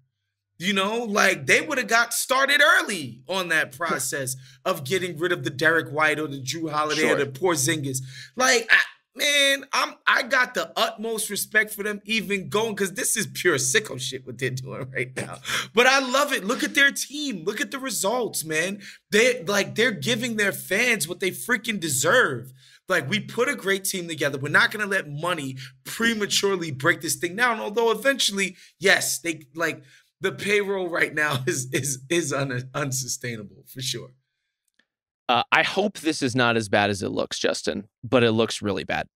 You know, like they would have got started early on that process of getting rid of the Derrick White or the Jrue Holiday sure. or the Porzingis. Like, I, man, I'm I got the utmost respect for them even going because this is pure sicko shit what they're doing right now. But I love it. Look at their team. Look at the results, man. They like they're giving their fans what they freaking deserve. Like we put a great team together. We're not going to let money prematurely break this thing down. Although eventually, yes, they like the payroll right now is is is un, unsustainable for sure. Uh, I hope this is not as bad as it looks, Justin, but it looks really bad.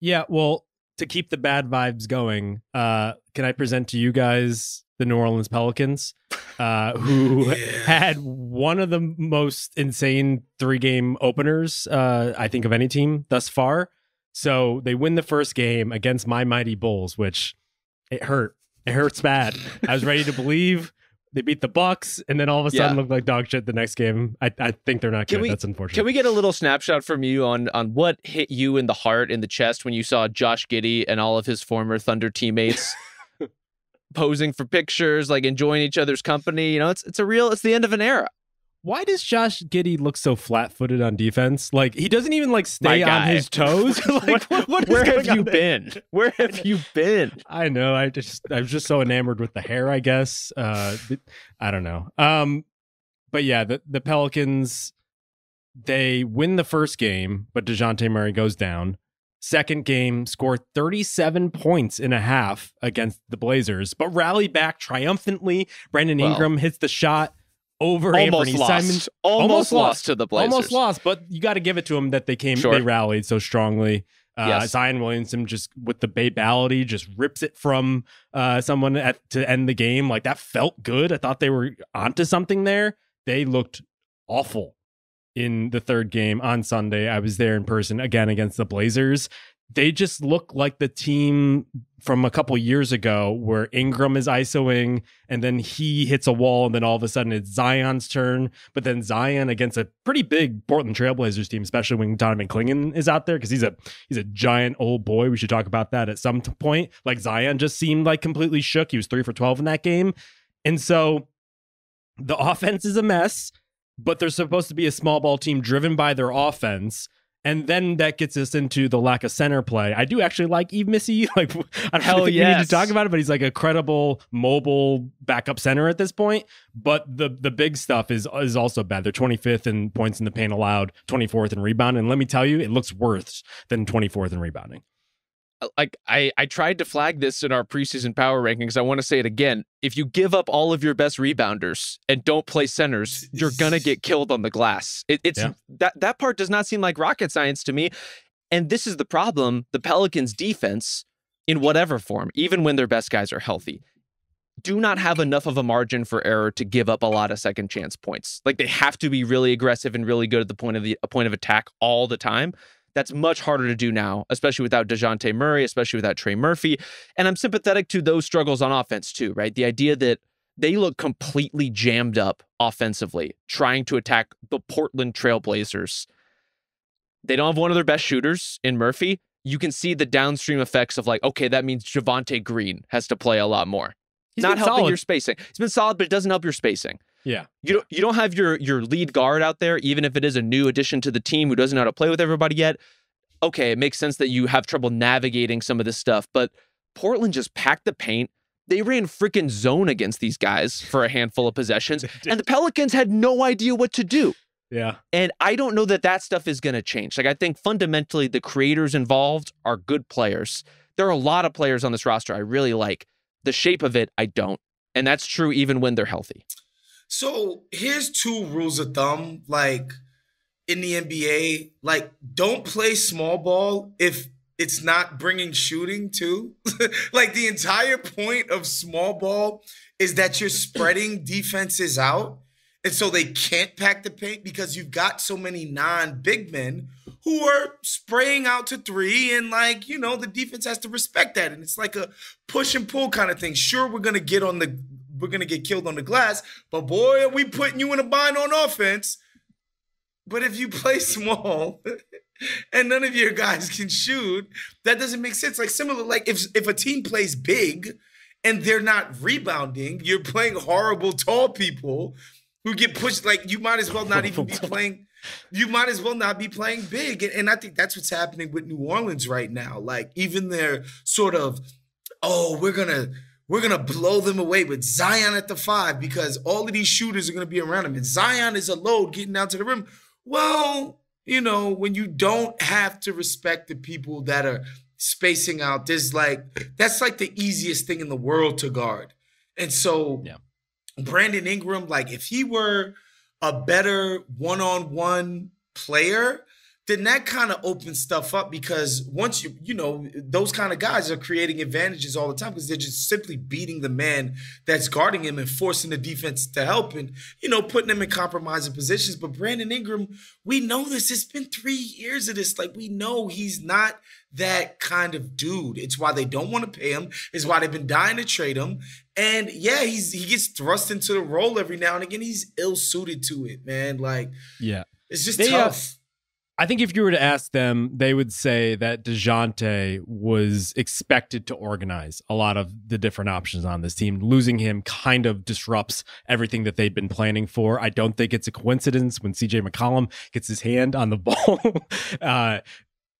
Yeah, well, to keep the bad vibes going, uh, can I present to you guys the New Orleans Pelicans, uh, who Yeah. had one of the most insane three game openers, uh, I think, of any team thus far. So they win the first game against my mighty Bulls, which it hurt. It hurts bad. I was ready to believe. They beat the Bucks, and then all of a sudden Yeah. looked like dog shit the next game. I, I think they're not Can good. we- That's unfortunate. Can we get a little snapshot from you on on what hit you in the heart, in the chest, when you saw Josh Giddey and all of his former Thunder teammates posing for pictures, like enjoying each other's company? You know, it's it's a real, it's the end of an era. Why does Josh Giddey look so flat-footed on defense? Like he doesn't even like stay on his toes. like what, what Where have you there? been? Where have you been? I know. I just I was just so enamored with the hair. I guess. Uh, I don't know. Um, but yeah, the the Pelicans they win the first game, but Dejounte Murray goes down. Second game, score 37 points in a half against the Blazers, but rally back triumphantly. Brandon Well, Ingram hits the shot over Almost Anthony lost. Simon. Almost, Almost lost lost. to the Blazers. Almost lost, but you got to give it to them that they came, Sure. they rallied so strongly. Uh, Yes. Zion Williamson just with the babality just rips it from uh, someone at, to end the game. Like that felt good. I thought they were onto something there. They looked awful in the third game on Sunday. I was there in person again against the Blazers. They just look like the team from a couple years ago where Ingram is ISOing and then he hits a wall and then all of a sudden it's Zion's turn. But then Zion against a pretty big Portland Trailblazers team, especially when Donovan Clingan is out there because he's a he's a giant old boy. We should talk about that at some point. Like Zion just seemed like completely shook. He was three for twelve in that game, and so the offense is a mess. But they're supposed to be a small ball team driven by their offense. And then that gets us into the lack of center play. I do actually like Yves Missi. Like, I don't Hell think we need to talk about it, but he's like a credible mobile backup center at this point. But the the big stuff is is also bad. They're 25th in points in the paint allowed, 24th in rebound, and let me tell you, it looks worse than 24th in rebounding. Uh, like I, I tried to flag this in our preseason power rankings. I want to say it again. If you give up all of your best rebounders and don't play centers, you're gonna get killed on the glass. It, it's Yeah. that that part does not seem like rocket science to me. And this is the problem: the Pelicans' defense, in whatever form, even when their best guys are healthy, do not have enough of a margin for error to give up a lot of second chance points. Like they have to be really aggressive and really good at the point of the point of attack all the time. That's much harder to do now, especially without DeJounte Murray, especially without Trey Murphy. And I'm sympathetic to those struggles on offense too, right? The idea that they look completely jammed up offensively, trying to attack the Portland Trailblazers. They don't have one of their best shooters in Murphy. You can see the downstream effects of like, okay, that means Javonte Green has to play a lot more. He's Not helping solid. your spacing. It's been solid, but it doesn't help your spacing. Yeah. You don't, you don't have your your lead guard out there, even if it is a new addition to the team who doesn't know how to play with everybody yet. Okay, it makes sense that you have trouble navigating some of this stuff, but Portland just packed the paint. They ran freaking zone against these guys for a handful of possessions, and the Pelicans had no idea what to do. Yeah. And I don't know that that stuff is going to change. Like, I think fundamentally the creators involved are good players. There are a lot of players on this roster I really like. The shape of it, I don't. And that's true even when they're healthy. So here's two rules of thumb. Like in the NBA, like don't play small ball if it's not bringing shooting too. like the entire point of small ball is that you're spreading defenses out. And so they can't pack the paint because you've got so many non big men who are spraying out to three. And, like, you know, the defense has to respect that. And it's like a push and pull kind of thing. Sure, we're going to get on the, we're going to get killed on the glass, but boy, are we putting you in a bind on offense. But if you play small and none of your guys can shoot, that doesn't make sense. Like, similar, like if, if a team plays big, and they're not rebounding. You're playing horrible tall people who get pushed. Like you might as well not even be playing. You might as well not be playing big. And, and I think that's what's happening with New Orleans right now. Like even their sort of, oh, we're gonna we're gonna blow them away with Zion at the five because all of these shooters are gonna be around him, and Zion is a load getting down to the rim. Well, you know when you don't have to respect the people that are spacing out. There's like that's like the easiest thing in the world to guard. And so Yeah. Brandon Ingram, like if he were a better one-on-one player, then that kind of opens stuff up because once you, you know, those kind of guys are creating advantages all the time because they're just simply beating the man that's guarding him and forcing the defense to help and, you know, putting them in compromising positions. But Brandon Ingram, we know this. It's been three years of this. Like, we know he's not that kind of dude. It's why they don't want to pay him. It's why they've been dying to trade him. And yeah, he's he gets thrust into the role every now and again. He's ill suited to it, man. Like, yeah, it's just they, tough. Uh, I think if you were to ask them, they would say that DeJounte was expected to organize a lot of the different options on this team. Losing him kind of disrupts everything that they've been planning for. I don't think it's a coincidence when CJ McCollum gets his hand on the ball. uh,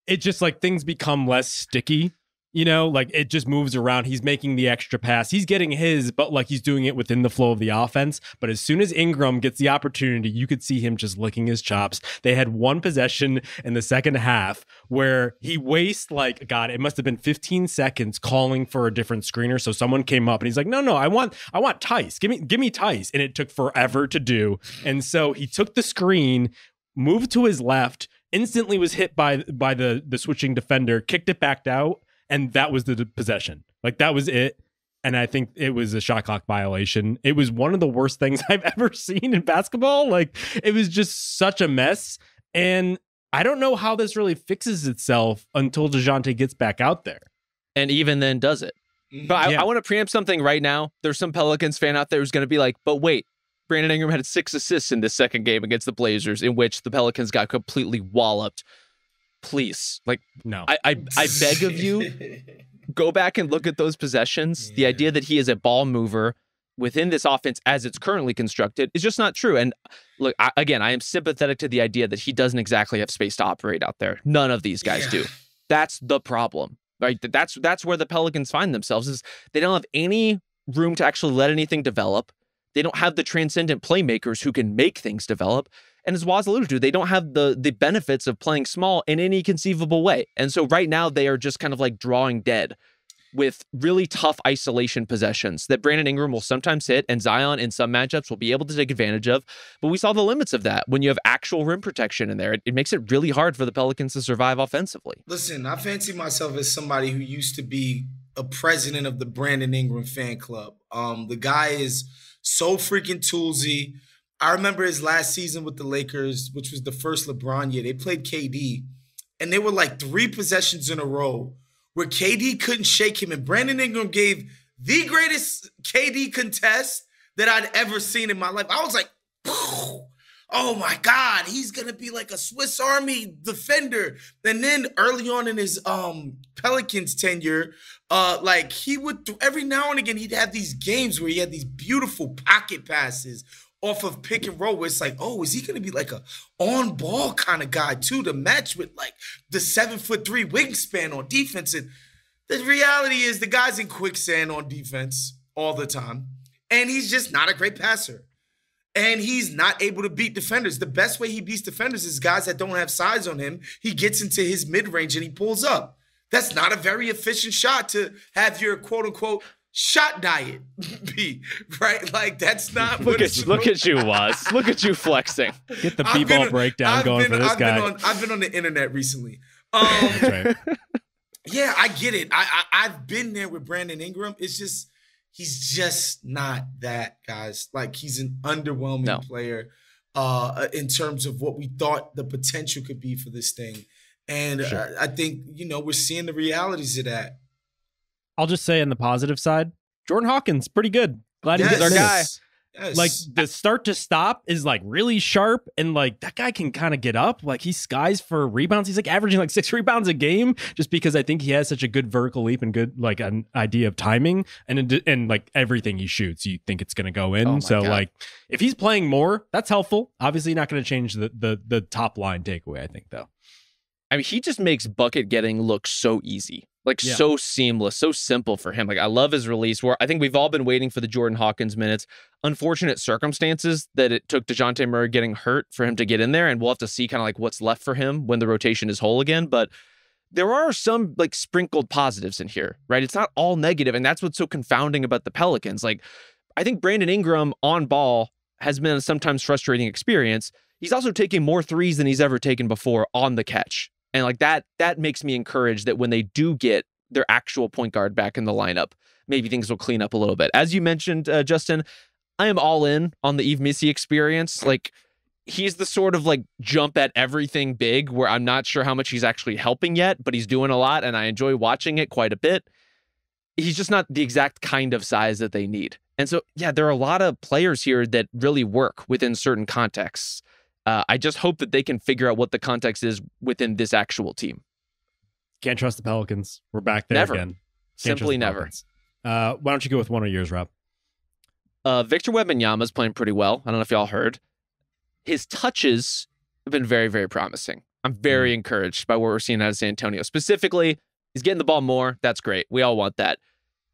it just like things become less sticky you know, like it just moves around. He's making the extra pass. He's getting his, but like he's doing it within the flow of the offense. But as soon as Ingram gets the opportunity, you could see him just licking his chops. They had one possession in the second half where he wastes like God, it must have been 15 seconds calling for a different screener. So someone came up and he's like, "No, no, I want I want Theis. Give me give me Theis." And it took forever to do. And so he took the screen, moved to his left, instantly was hit by by the the switching defender, kicked it back out and that was the possession. Like that was it. And I think it was a shot clock violation. It was one of the worst things I've ever seen in basketball. Like it was just such a mess. And I don't know how this really fixes itself until DeJounte gets back out there. And even then does it. Mm-hmm. But I, yeah. I want to preempt something right now. There's some Pelicans fan out there who's going to be like, but wait, Brandon Ingram had six assists in this second game against the Blazers, in which the Pelicans got completely walloped please like no. I i, I beg of you go back and look at those possessions. Yeah. the idea that he is a ball mover within this offense as it's currently constructed is just not true. And look I, again i am sympathetic to the idea that he doesn't exactly have space to operate out there. None of these guys yeah. do that's the problem right? That's that's where the pelicans find themselves is they don't have any room to actually let anything develop. They don't have the transcendent playmakers who can make things develop and as Wos alluded to, they don't have the the benefits of playing small in any conceivable way. And so right now they are just kind of like drawing dead with really tough isolation possessions that Brandon Ingram will sometimes hit and Zion in some matchups will be able to take advantage of. But we saw the limits of that when you have actual rim protection in there. It, it makes it really hard for the Pelicans to survive offensively. Listen, I fancy myself as somebody who used to be a president of the Brandon Ingram fan club. Um, the guy is so freaking toolsy. I remember his last season with the Lakers, which was the first LeBron year. They played KD, and they were like three possessions in a row where KD couldn't shake him, and Brandon Ingram gave the greatest KD contest that I'd ever seen in my life. I was like, oh my God, he's gonna be like a Swiss Army defender. And then early on in his um Pelicans tenure, uh, like he would every now and again he'd have these games where he had these beautiful pocket passes off of pick and roll where it's like, oh, is he gonna be like a on ball kind of guy too to match with like the seven foot three wingspan on defense? And the reality is the guy's in quicksand on defense all the time, and he's just not a great passer. And he's not able to beat defenders. The best way he beats defenders is guys that don't have size on him. He gets into his mid range and he pulls up. That's not a very efficient shot to have your quote unquote shot diet be right? Like that's not look at you, look at you was look at you flexing. Get the b-ball breakdown I've going been, for this I've guy. been on, i've been on the internet recently. Um right. yeah i get it. I, I i've been there with brandon ingram. It's just he's just not that guys. Like he's an underwhelming no. player uh in terms of what we thought the potential could be for this thing. And sure. I, I think you know we're seeing the realities of that I'll just say on the positive side, Jordan Hawkins pretty good. Glad yes. he's our guy. Yes. Like the start to stop is like really sharp, and like that guy can kind of get up. Like he skies for rebounds. He's like averaging like six rebounds a game, just because I think he has such a good vertical leap and good like an idea of timing, and and like everything he shoots, you think it's gonna go in. Oh so God. like if he's playing more, that's helpful. Obviously, not going to change the the the top line takeaway. I think though. I mean, he just makes bucket getting look so easy like yeah. so seamless, so simple for him. Like I love his release. Where I think we've all been waiting for the Jordan Hawkins minutes. Unfortunate circumstances that it took Dejounte Murray getting hurt for him to get in there, and we'll have to see kind of like what's left for him when the rotation is whole again. But there are some like sprinkled positives in here, right? It's not all negative, and that's what's so confounding about the Pelicans. Like I think Brandon Ingram on ball has been a sometimes frustrating experience he's also taking more threes than he's ever taken before on the catch. And like that, that makes me encouraged that when they do get their actual point guard back in the lineup, maybe things will clean up a little bit. As you mentioned, uh, Justin, I am all in on the Yves Missi experience. Like he's the sort of like jump at everything big where I'm not sure how much he's actually helping yet, but he's doing a lot and I enjoy watching it quite a bit. He's just not the exact kind of size that they need. And so, yeah, there are a lot of players here that really work within certain contexts. Uh, I just hope that they can figure out what the context is within this actual team. Can't trust the Pelicans. We're back there Never. again. Can't Simply never. Uh, why don't you go with one of yours, Rob? Uh, Victor Wembanyama is playing pretty well. I don't know if y'all heard. His touches have been very, very promising. I'm very encouraged by what we're seeing out of San Antonio. Specifically, he's getting the ball more. That's great. We all want that.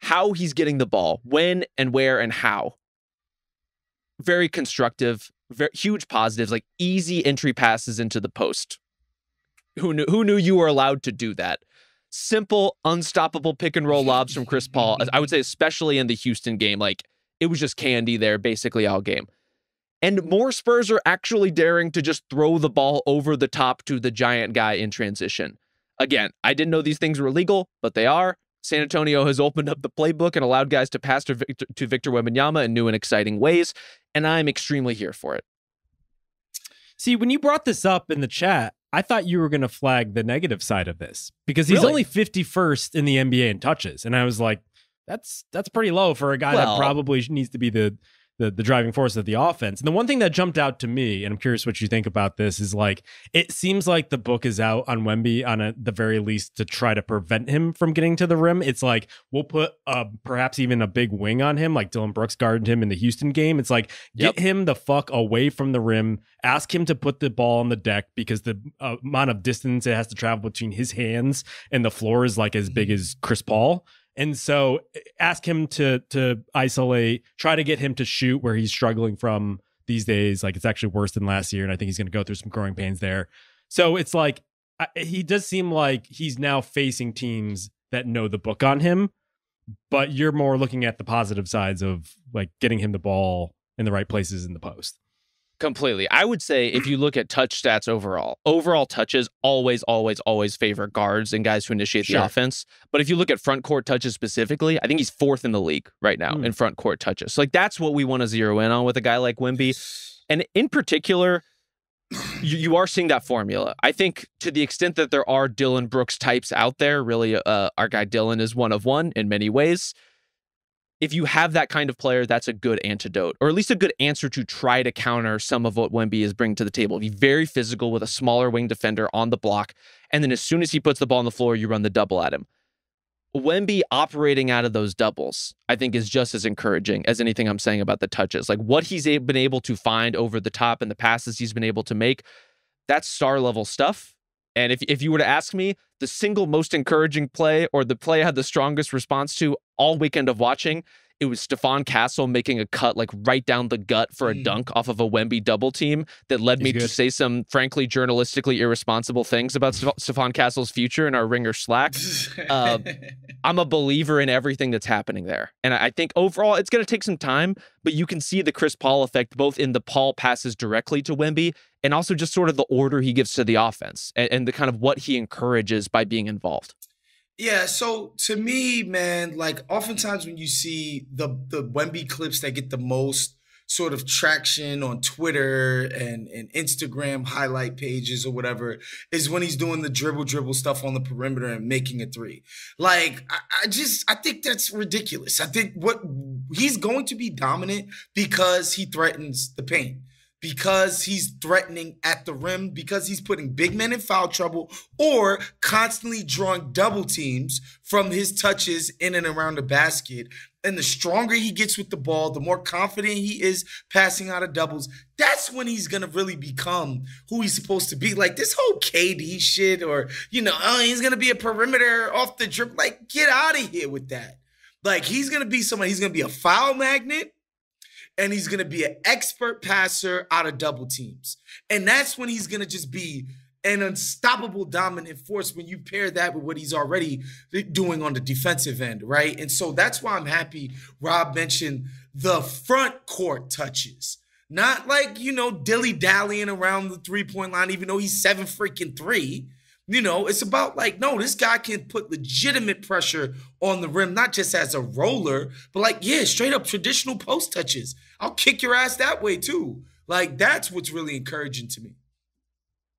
How he's getting the ball, when and where and how. Very constructive, very huge positives, like easy entry passes into the post. Who knew who knew you were allowed to do that? Simple, unstoppable pick and roll lobs from Chris Paul. I would say, especially in the Houston game, like it was just candy there basically all game. And more Spurs are actually daring to just throw the ball over the top to the giant guy in transition. Again, I didn't know these things were legal, but they are. San Antonio has opened up the playbook and allowed guys to pass to Victor, to Victor Wembanyama in new and exciting ways, and I'm extremely here for it. See, when you brought this up in the chat, I thought you were going to flag the negative side of this because he's Really? only 51st in the NBA in touches, and I was like, that's that's pretty low for a guy Well- that probably needs to be the, the the driving force of the offense. And the one thing that jumped out to me, and I'm curious what you think about this, is like it seems like the book is out on Wemby on a, the very least to try to prevent him from getting to the rim. It's like we'll put uh, perhaps even a big wing on him, like Dillon Brooks guarded him in the Houston game. It's like Yep. get him the fuck away from the rim. Ask him to put the ball on the deck because the uh, amount of distance it has to travel between his hands and the floor is like as big as Chris Paul. And so ask him to to isolate, try to get him to shoot where he's struggling from these days. Like it's actually worse than last year, and I think he's going to go through some growing pains there. So it's like I, he does seem like he's now facing teams that know the book on him, but you're more looking at the positive sides of like getting him the ball in the right places in the post. Completely. I would say if you look at touch stats overall, overall touches always, always, always favor guards and guys who initiate Sure. the offense. But if you look at front court touches specifically, I think he's fourth in the league right now Hmm. in front court touches. So like that's what we want to zero in on with a guy like Wemby. And in particular, you, you are seeing that formula. I think to the extent that there are Dillon Brooks types out there, really, uh, our guy Dillon is one of one in many ways. If you have that kind of player, that's a good antidote, or at least a good answer to try to counter some of what Wemby is bringing to the table. Be very physical with a smaller wing defender on the block, and then as soon as he puts the ball on the floor, you run the double at him. Wemby operating out of those doubles, I think, is just as encouraging as anything I'm saying about the touches. Like what he's been able to find over the top and the passes he's been able to make, that's star level stuff. And if, if you were to ask me, the single most encouraging play or the play I had the strongest response to all weekend of watching, it was Stephon Castle making a cut like right down the gut for a Mm. dunk off of a Wemby double team that led me He's to say some frankly journalistically irresponsible things about Stef- Stephon Castle's future in our ringer Slack. Uh, I'm a believer in everything that's happening there. And I I think overall it's going to take some time, but you can see the Chris Paul effect both in the Paul passes directly to Wemby and also just sort of the order he gives to the offense and, and the kind of what he encourages by being involved. Yeah, so to me, man, like oftentimes when you see the the Wemby clips that get the most sort of traction on Twitter and, and Instagram highlight pages or whatever is when he's doing the dribble dribble stuff on the perimeter and making a three. Like I, I just I think that's ridiculous. I think what he's going to be dominant because he threatens the paint. Because he's threatening at the rim, because he's putting big men in foul trouble, or constantly drawing double teams from his touches in and around the basket. And the stronger he gets with the ball, the more confident he is passing out of doubles. That's when he's gonna really become who he's supposed to be. Like this whole KD shit, or you know, oh, he's gonna be a perimeter off the drip. Like, get out of here with that. Like, he's gonna be someone. He's gonna be a foul magnet and he's going to be an expert passer out of double teams. And that's when he's going to just be an unstoppable dominant force when you pair that with what he's already doing on the defensive end, right? And so that's why I'm happy Rob mentioned the front court touches. Not like, you know, dilly dallying around the three point line, even though he's seven freaking three. You know, it's about like, no, this guy can put legitimate pressure on the rim, not just as a roller, but like, yeah, straight up traditional post touches. I'll kick your ass that way too. Like, that's what's really encouraging to me.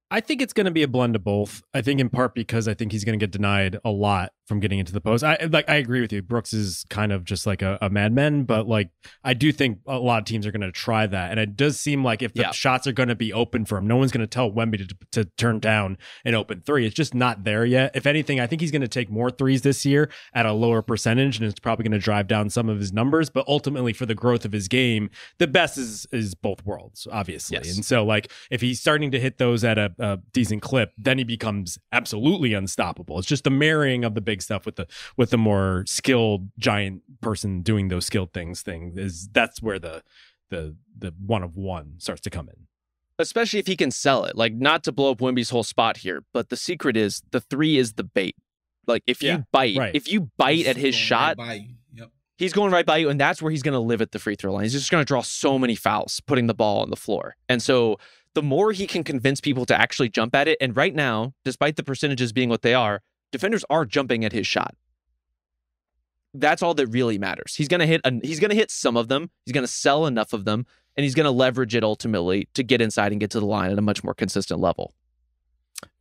I think it's going to be a blend of both. I think in part because I think he's going to get denied a lot from getting into the post. I like I agree with you. Brooks is kind of just like a, a madman, but like I do think a lot of teams are going to try that, and it does seem like if the Yeah. shots are going to be open for him, no one's going to tell Wemby to, to turn down an open three. It's just not there yet. If anything, I think he's going to take more threes this year at a lower percentage, and it's probably going to drive down some of his numbers. But ultimately, for the growth of his game, the best is is both worlds, obviously. Yes. And so, like, if he's starting to hit those at a, a decent clip, then he becomes absolutely unstoppable. It's just the marrying of the big stuff with the with the more skilled giant person doing those skilled things thing is that's where the the the one of one starts to come in. especially if he can sell it. Like, not to blow up Wemby's whole spot here, but the secret is the three is the bait. Like, if Yeah, you bite, right. if you bite at his Going right shot. Yep. he's going right by you, and that's where he's going to live at the free throw line. He's just going to draw so many fouls, putting the ball on the floor. And so, the more he can convince people to actually jump at it, and right now, despite the percentages being what they are, defenders are jumping at his shot. That's all that really matters. He's going to hit. He's going to hit some of them. He's going to sell enough of them, and he's going to leverage it ultimately to get inside and get to the line at a much more consistent level.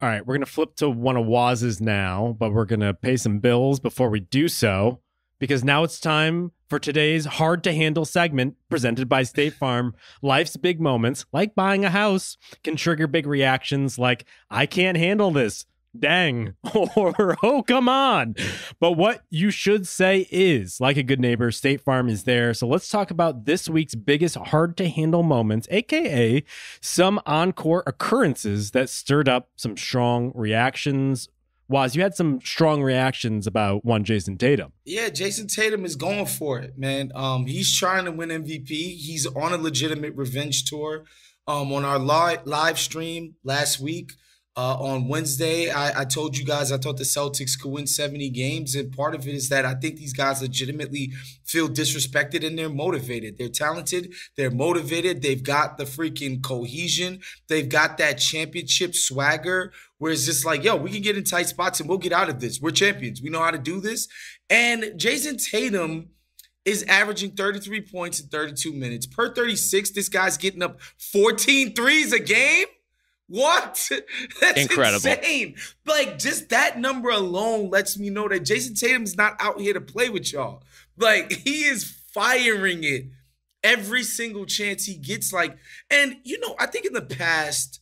All right, we're gonna flip to one of Wos's now, but we're gonna pay some bills before we do so because now it's time for today's hard to handle segment presented by State Farm. Life's big moments, like buying a house, can trigger big reactions like "I can't handle this." Dang, or oh, come on. But what you should say is, like a good neighbor, State Farm is there. So let's talk about this week's biggest hard to handle moments, aka some encore occurrences that stirred up some strong reactions. Wos, you had some strong reactions about one Jayson Tatum. Yeah, Jayson Tatum is going for it, man. Um, he's trying to win MVP. He's on a legitimate revenge tour. Um, on our live live stream last week, uh, on Wednesday, I, I told you guys I thought the Celtics could win 70 games, and part of it is that I think these guys legitimately feel disrespected and they're motivated. They're talented, they're motivated, they've got the freaking cohesion, they've got that championship swagger where it's just like, yo, we can get in tight spots and we'll get out of this. We're champions. We know how to do this. And Jayson Tatum is averaging 33 points in 32 minutes. Per 36, this guy's getting up 14 threes a game. What? That's Incredible. insane. Like, just that number alone lets me know that Jayson Tatum's not out here to play with y'all. Like, he is firing it every single chance he gets. Like, and you know, I think in the past,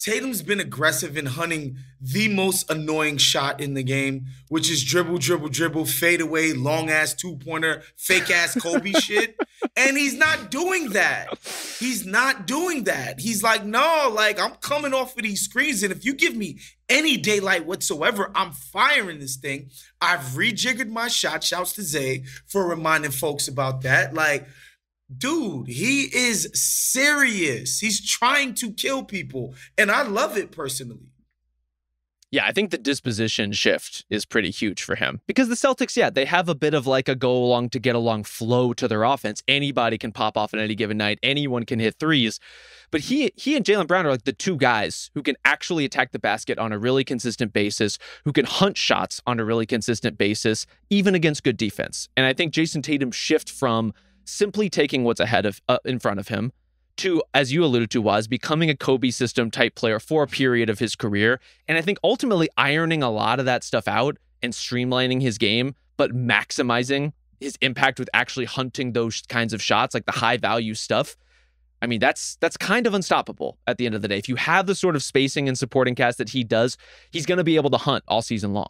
Tatum's been aggressive in hunting the most annoying shot in the game, which is dribble, dribble, dribble, fade away, long ass two pointer, fake ass Kobe shit. And he's not doing that. He's not doing that. He's like, no, like I'm coming off of these screens, and if you give me any daylight whatsoever, I'm firing this thing. I've rejiggered my shot. Shouts to Zay for reminding folks about that. Like, dude, he is serious. He's trying to kill people, and I love it personally. Yeah, I think the disposition shift is pretty huge for him because the Celtics, yeah, they have a bit of like a go along to get along flow to their offense. Anybody can pop off on any given night. Anyone can hit threes, but he he and Jaylen Brown are like the two guys who can actually attack the basket on a really consistent basis, who can hunt shots on a really consistent basis, even against good defense. And I think Jayson Tatum shift from simply taking what's ahead of uh, in front of him to, as you alluded to, was becoming a Kobe system type player for a period of his career. And I think ultimately ironing a lot of that stuff out and streamlining his game, but maximizing his impact with actually hunting those kinds of shots, like the high value stuff. I mean, that's that's kind of unstoppable at the end of the day. If you have the sort of spacing and supporting cast that he does, he's going to be able to hunt all season long.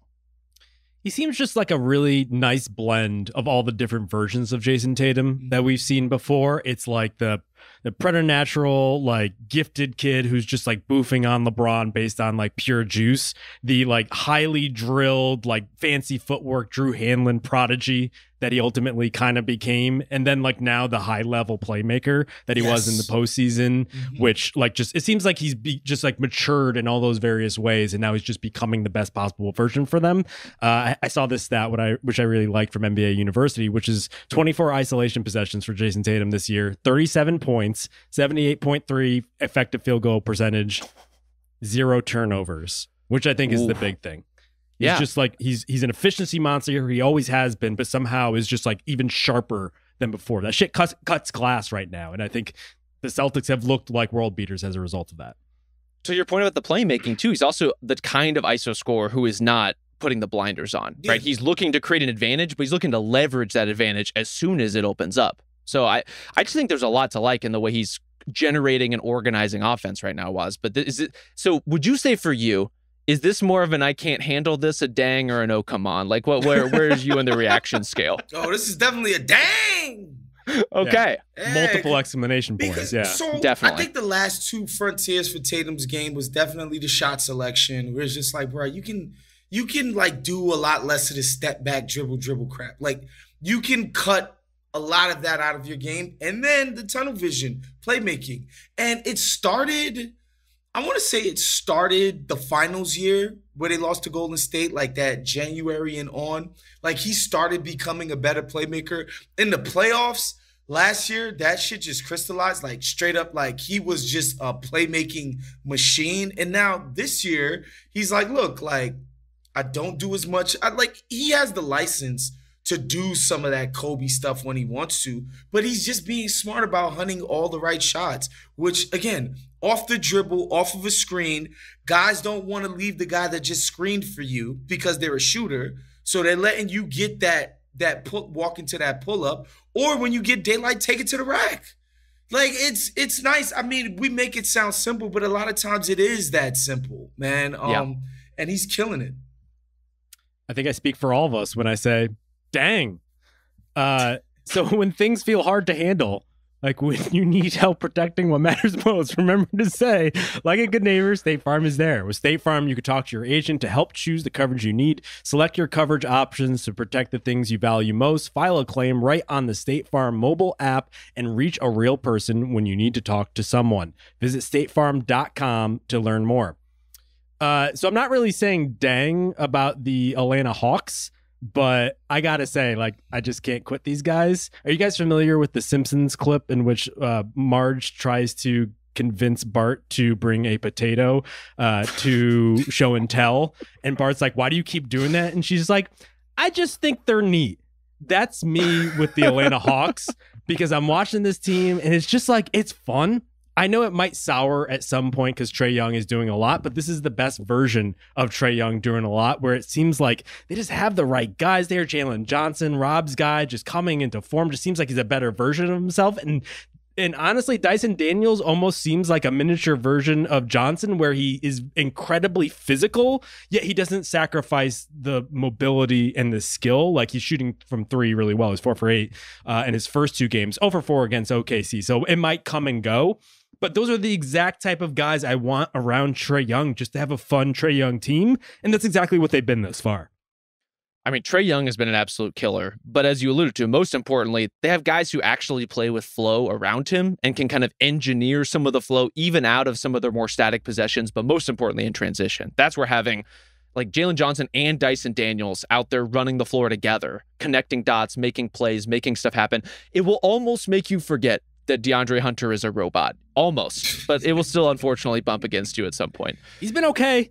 He seems just like a really nice blend of all the different versions of Jayson Tatum that mm-hmm. we've seen before. It's like the the preternatural, like gifted kid who's just like boofing on LeBron based on like pure juice. The like highly drilled, like fancy footwork Drew Hanlen prodigy that he ultimately kind of became and then like now the high level playmaker that he was in the Yes. postseason Mhm. which like just it seems like he's be, just like matured in all those various ways and now he's just becoming the best possible version for them uh, I, I saw this stat what I which I really liked from NBA University which is 24 isolation possessions for Jayson Tatum this year 37 points 78.3 effective field goal percentage zero turnovers which I think is the big thing He's Yeah. just like he's he's an efficiency monster. He always has been, but somehow is just like even sharper than before. That shit cuts cuts glass right now, and I think the Celtics have looked like world beaters as a result of that. To your point about the playmaking too, he's also the kind of ISO scorer who is not putting the blinders on, Yeah. right? He's looking to create an advantage, but he's looking to leverage that advantage as soon as it opens up. So I, I just think there's a lot to like in the way he's generating and organizing offense right now, Wos. But th- is it so? Would you say for you, is this more of an I can't handle this, a dang, or an oh come on? Like what? Where where is you in the reaction scale? Oh, this is definitely a dang. Okay, Yeah, Multiple exclamation points. Because, Yeah. So Definitely. I think the last two frontiers for Tatum's game was definitely the shot selection, where it's just like, bro, you can you can like do a lot less of the step back dribble dribble crap. Like you can cut a lot of that out of your game, and then the tunnel vision, playmaking, and it started. I want to say it started the finals year where they lost to Golden State, like that January and on. Like he started becoming a better playmaker in the playoffs last year. That shit just crystallized, like straight up, like he was just a playmaking machine. And now this year, he's like, look, like I don't do as much. I like he has the license to do some of that Kobe stuff when he wants to, but he's just being smart about hunting all the right shots, which again, off the dribble, off of a screen, guys don't want to leave the guy that just screened for you because they're a shooter. So they're letting you get that that put walk into that pull up, or when you get daylight, take it to the rack. Like it's it's nice. I mean, we make it sound simple, but a lot of times it is that simple, man. Um, Yeah. and he's killing it. I think I speak for all of us when I say, dang. Uh, so when things feel hard to handle, like when you need help protecting what matters most, remember to say, like a good neighbor, State Farm is there. With State Farm, you can talk to your agent to help choose the coverage you need. Select your coverage options to protect the things you value most. File a claim right on the State Farm mobile app and reach a real person when you need to talk to someone. Visit statefarm.com to learn more. Uh, so I'm not really saying dang about the Atlanta Hawks, but I gotta say, like, I just can't quit these guys. Are you guys familiar with the Simpsons clip in which uh, Marge tries to convince Bart to bring a potato uh, to show and tell, and Bart's like, "Why do you keep doing that?" And she's like, "I just think they're neat." That's me with the Atlanta Hawks because I'm watching this team and it's just like it's fun. I know it might sour at some point because Trae Young is doing a lot, but this is the best version of Trae Young doing a lot, where it seems like they just have the right guys there. Jalen Johnson, Rob's guy, just coming into form, just seems like he's a better version of himself. And and honestly, Dyson Daniels almost seems like a miniature version of Johnson, where he is incredibly physical, yet he doesn't sacrifice the mobility and the skill. Like he's shooting from three really well. He's four for eight uh, in his first two games, over four against OKC. So it might come and go. But those are the exact type of guys I want around Trae Young, just to have a fun Trae Young team. And that's exactly what they've been thus far. I mean, Trae Young has been an absolute killer, but as you alluded to, most importantly, they have guys who actually play with flow around him and can kind of engineer some of the flow even out of some of their more static possessions, but most importantly in transition. That's where having like Jalen Johnson and Dyson Daniels out there running the floor together, connecting dots, making plays, making stuff happen. It will almost make you forget that DeAndre Hunter is a robot. Almost. But it will still unfortunately bump against you at some point. He's been okay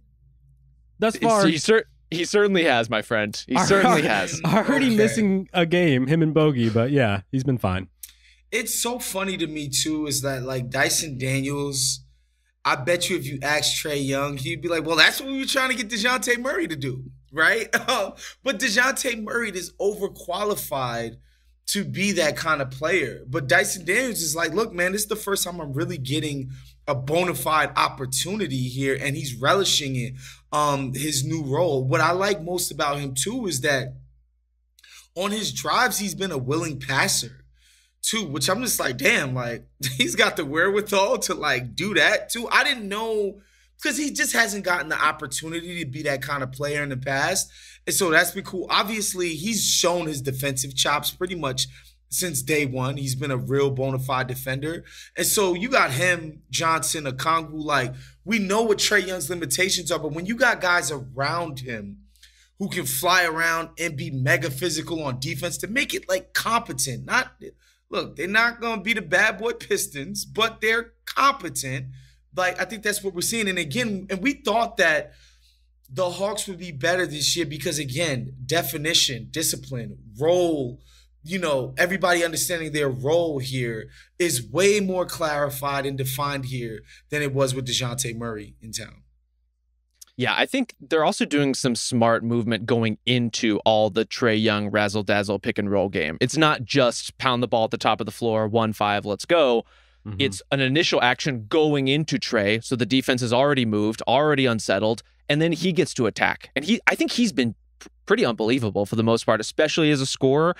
thus far. He, cer- he certainly has, my friend. He I certainly heard- has. I heard he Okay. missing a game, him and Bogi, but yeah, he's been fine. It's so funny to me too, is that like Dyson Daniels, I bet you if you asked Trae Young, he'd be like, Well, that's what we were trying to get DeJounte Murray to do, right? but DeJounte Murray is overqualified to be that kind of player. But Dyson Daniels is like, look, man, this is the first time I'm really getting a bona fide opportunity here, and he's relishing it. Um, his new role. What I like most about him too is that on his drives, he's been a willing passer too, which I'm just like, damn, like he's got the wherewithal to like do that too. I didn't know because he just hasn't gotten the opportunity to be that kind of player in the past. And so that's been cool. Obviously, he's shown his defensive chops pretty much since day one. He's been a real bona fide defender. And so you got him, Johnson, Okongwu. Like, we know what Trae Young's limitations are, but when you got guys around him who can fly around and be mega physical on defense to make it like competent, not look, they're not gonna be the bad boy Pistons, but they're competent. Like, I think that's what we're seeing. And again, and we thought that the Hawks would be better this year because again, definition, discipline, role, you know, everybody understanding their role here is way more clarified and defined here than it was with DeJounte Murray in town. Yeah, I think they're also doing some smart movement going into all the Trae Young razzle dazzle pick and roll game. It's not just pound the ball at the top of the floor, one five, let's go. Mm-hmm. It's an initial action going into Trae, So the defense is already moved, already unsettled, and then he gets to attack. And he, I think he's been pretty unbelievable for the most part, especially as a scorer.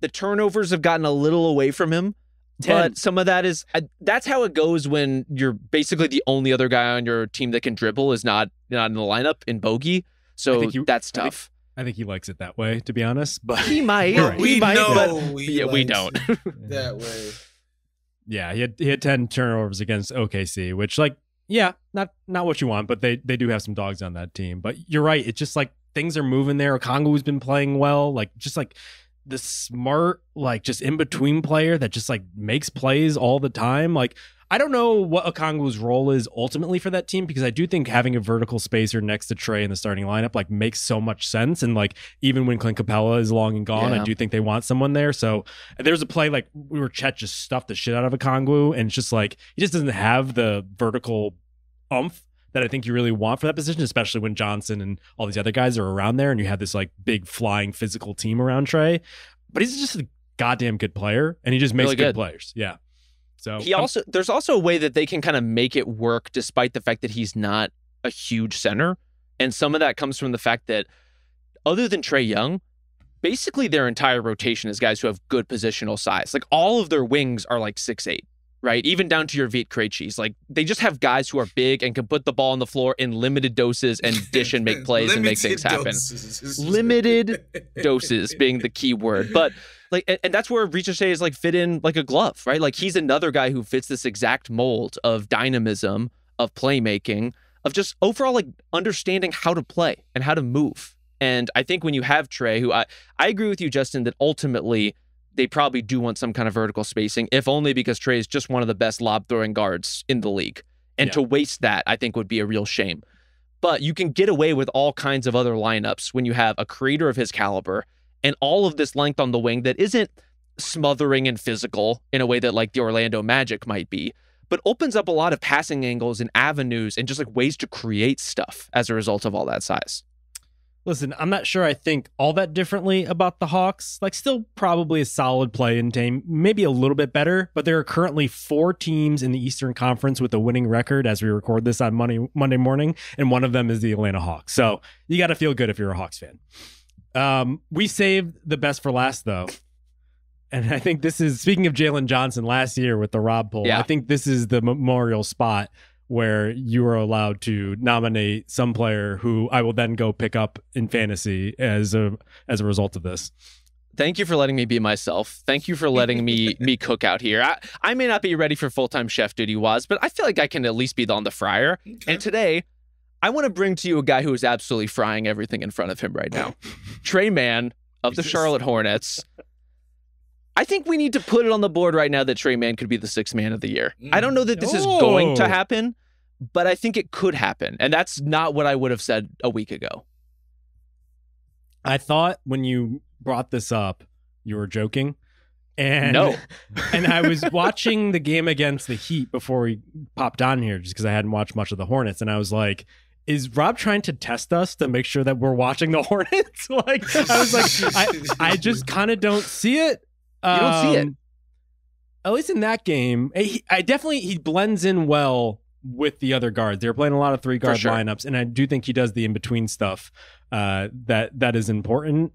The turnovers have gotten a little away from him. 10. But some of that is that's how it goes when you're basically the only other guy on your team that can dribble is not not in the lineup in Bogi. So you, that's tough. I think, I think, he likes it that way, to be honest. But he might. Right. We he might, know but yeah, we don't. that way. Yeah, he had he had ten turnovers against OKC, which like yeah, not not what you want, but they they do have some dogs on that team. But you're right, it's just like things are moving there. Okongwu's been playing well, like just like the smart, like just in between player that just like makes plays all the time. Like I don't know what Okongwu's role is ultimately for that team because I do think having a vertical spacer next to Trae in the starting lineup like makes so much sense. And like even when Clint Capela is long and gone, yeah. I do think they want someone there. So there's a play like we were Chet just stuffed the shit out of Okongwu, and it's just like he just doesn't have the vertical umph that I think you really want for that position, especially when Johnson and all these other guys are around there and you have this like big flying physical team around Trae. But he's just a goddamn good player and he just makes really good. good. players. Yeah. So he also there's also a way that they can kind of make it work despite the fact that he's not a huge center. And some of that comes from the fact that other than Trae Young, basically their entire rotation is guys who have good positional size. Like all of their wings are like six eight right? Even down to your Vit Krejcis. Like they just have guys who are big and can put the ball on the floor in limited doses and dish and make plays and make things happen. limited doses being the key word. But like and, and that's where Risacher is like fit in like a glove, right? Like he's another guy who fits this exact mold of dynamism, of playmaking, of just overall like understanding how to play and how to move. And I think when you have Trae, who I, I agree with you, Justin, that ultimately they probably do want some kind of vertical spacing, if only because Trae is just one of the best lob throwing guards in the league. And yeah. to waste that, I think would be a real shame. But you can get away with all kinds of other lineups when you have a creator of his caliber and all of this length on the wing that isn't smothering and physical in a way that like the Orlando Magic might be, but opens up a lot of passing angles and avenues and just like ways to create stuff as a result of all that size. Listen, I'm not sure I think all that differently about the Hawks. Like, still probably a solid play in team, maybe a little bit better, but there are currently four teams in the Eastern Conference with a winning record as we record this on Monday, Monday morning, and one of them is the Atlanta Hawks. So you got to feel good if you're a Hawks fan. Um, we saved the best for last, though. And I think this is speaking of Jalen Johnson last year with the Rob poll. Yeah. I think this is the memorial spot where you are allowed to nominate some player who I will then go pick up in fantasy as a as a result of this. Thank you for letting me be myself. Thank you for letting me me cook out here. I, I may not be ready for full time chef duty, Wos, but I feel like I can at least be on the fryer. Okay. And today, I want to bring to you a guy who is absolutely frying everything in front of him right now. Tre Mann of the Charlotte Hornets. I think we need to put it on the board right now that Tre Mann could be the sixth man of the year. Mm. I don't know that this oh. is going to oh. happen, but I think it could happen. And that's not what I would have said a week ago. I thought when you brought this up, you were joking. And no. and I was watching the game against the Heat before we popped on here just because I hadn't watched much of the Hornets. And I was like, is Rob trying to test us to make sure that we're watching the Hornets? like I was like, I, I just kind of don't see it. You don't um, see it. Um, at least in that game, eh, he, I definitely he blends in well with the other guards. They're playing a lot of three guard sure. lineups, and I do think he does the in between stuff uh, that that is important.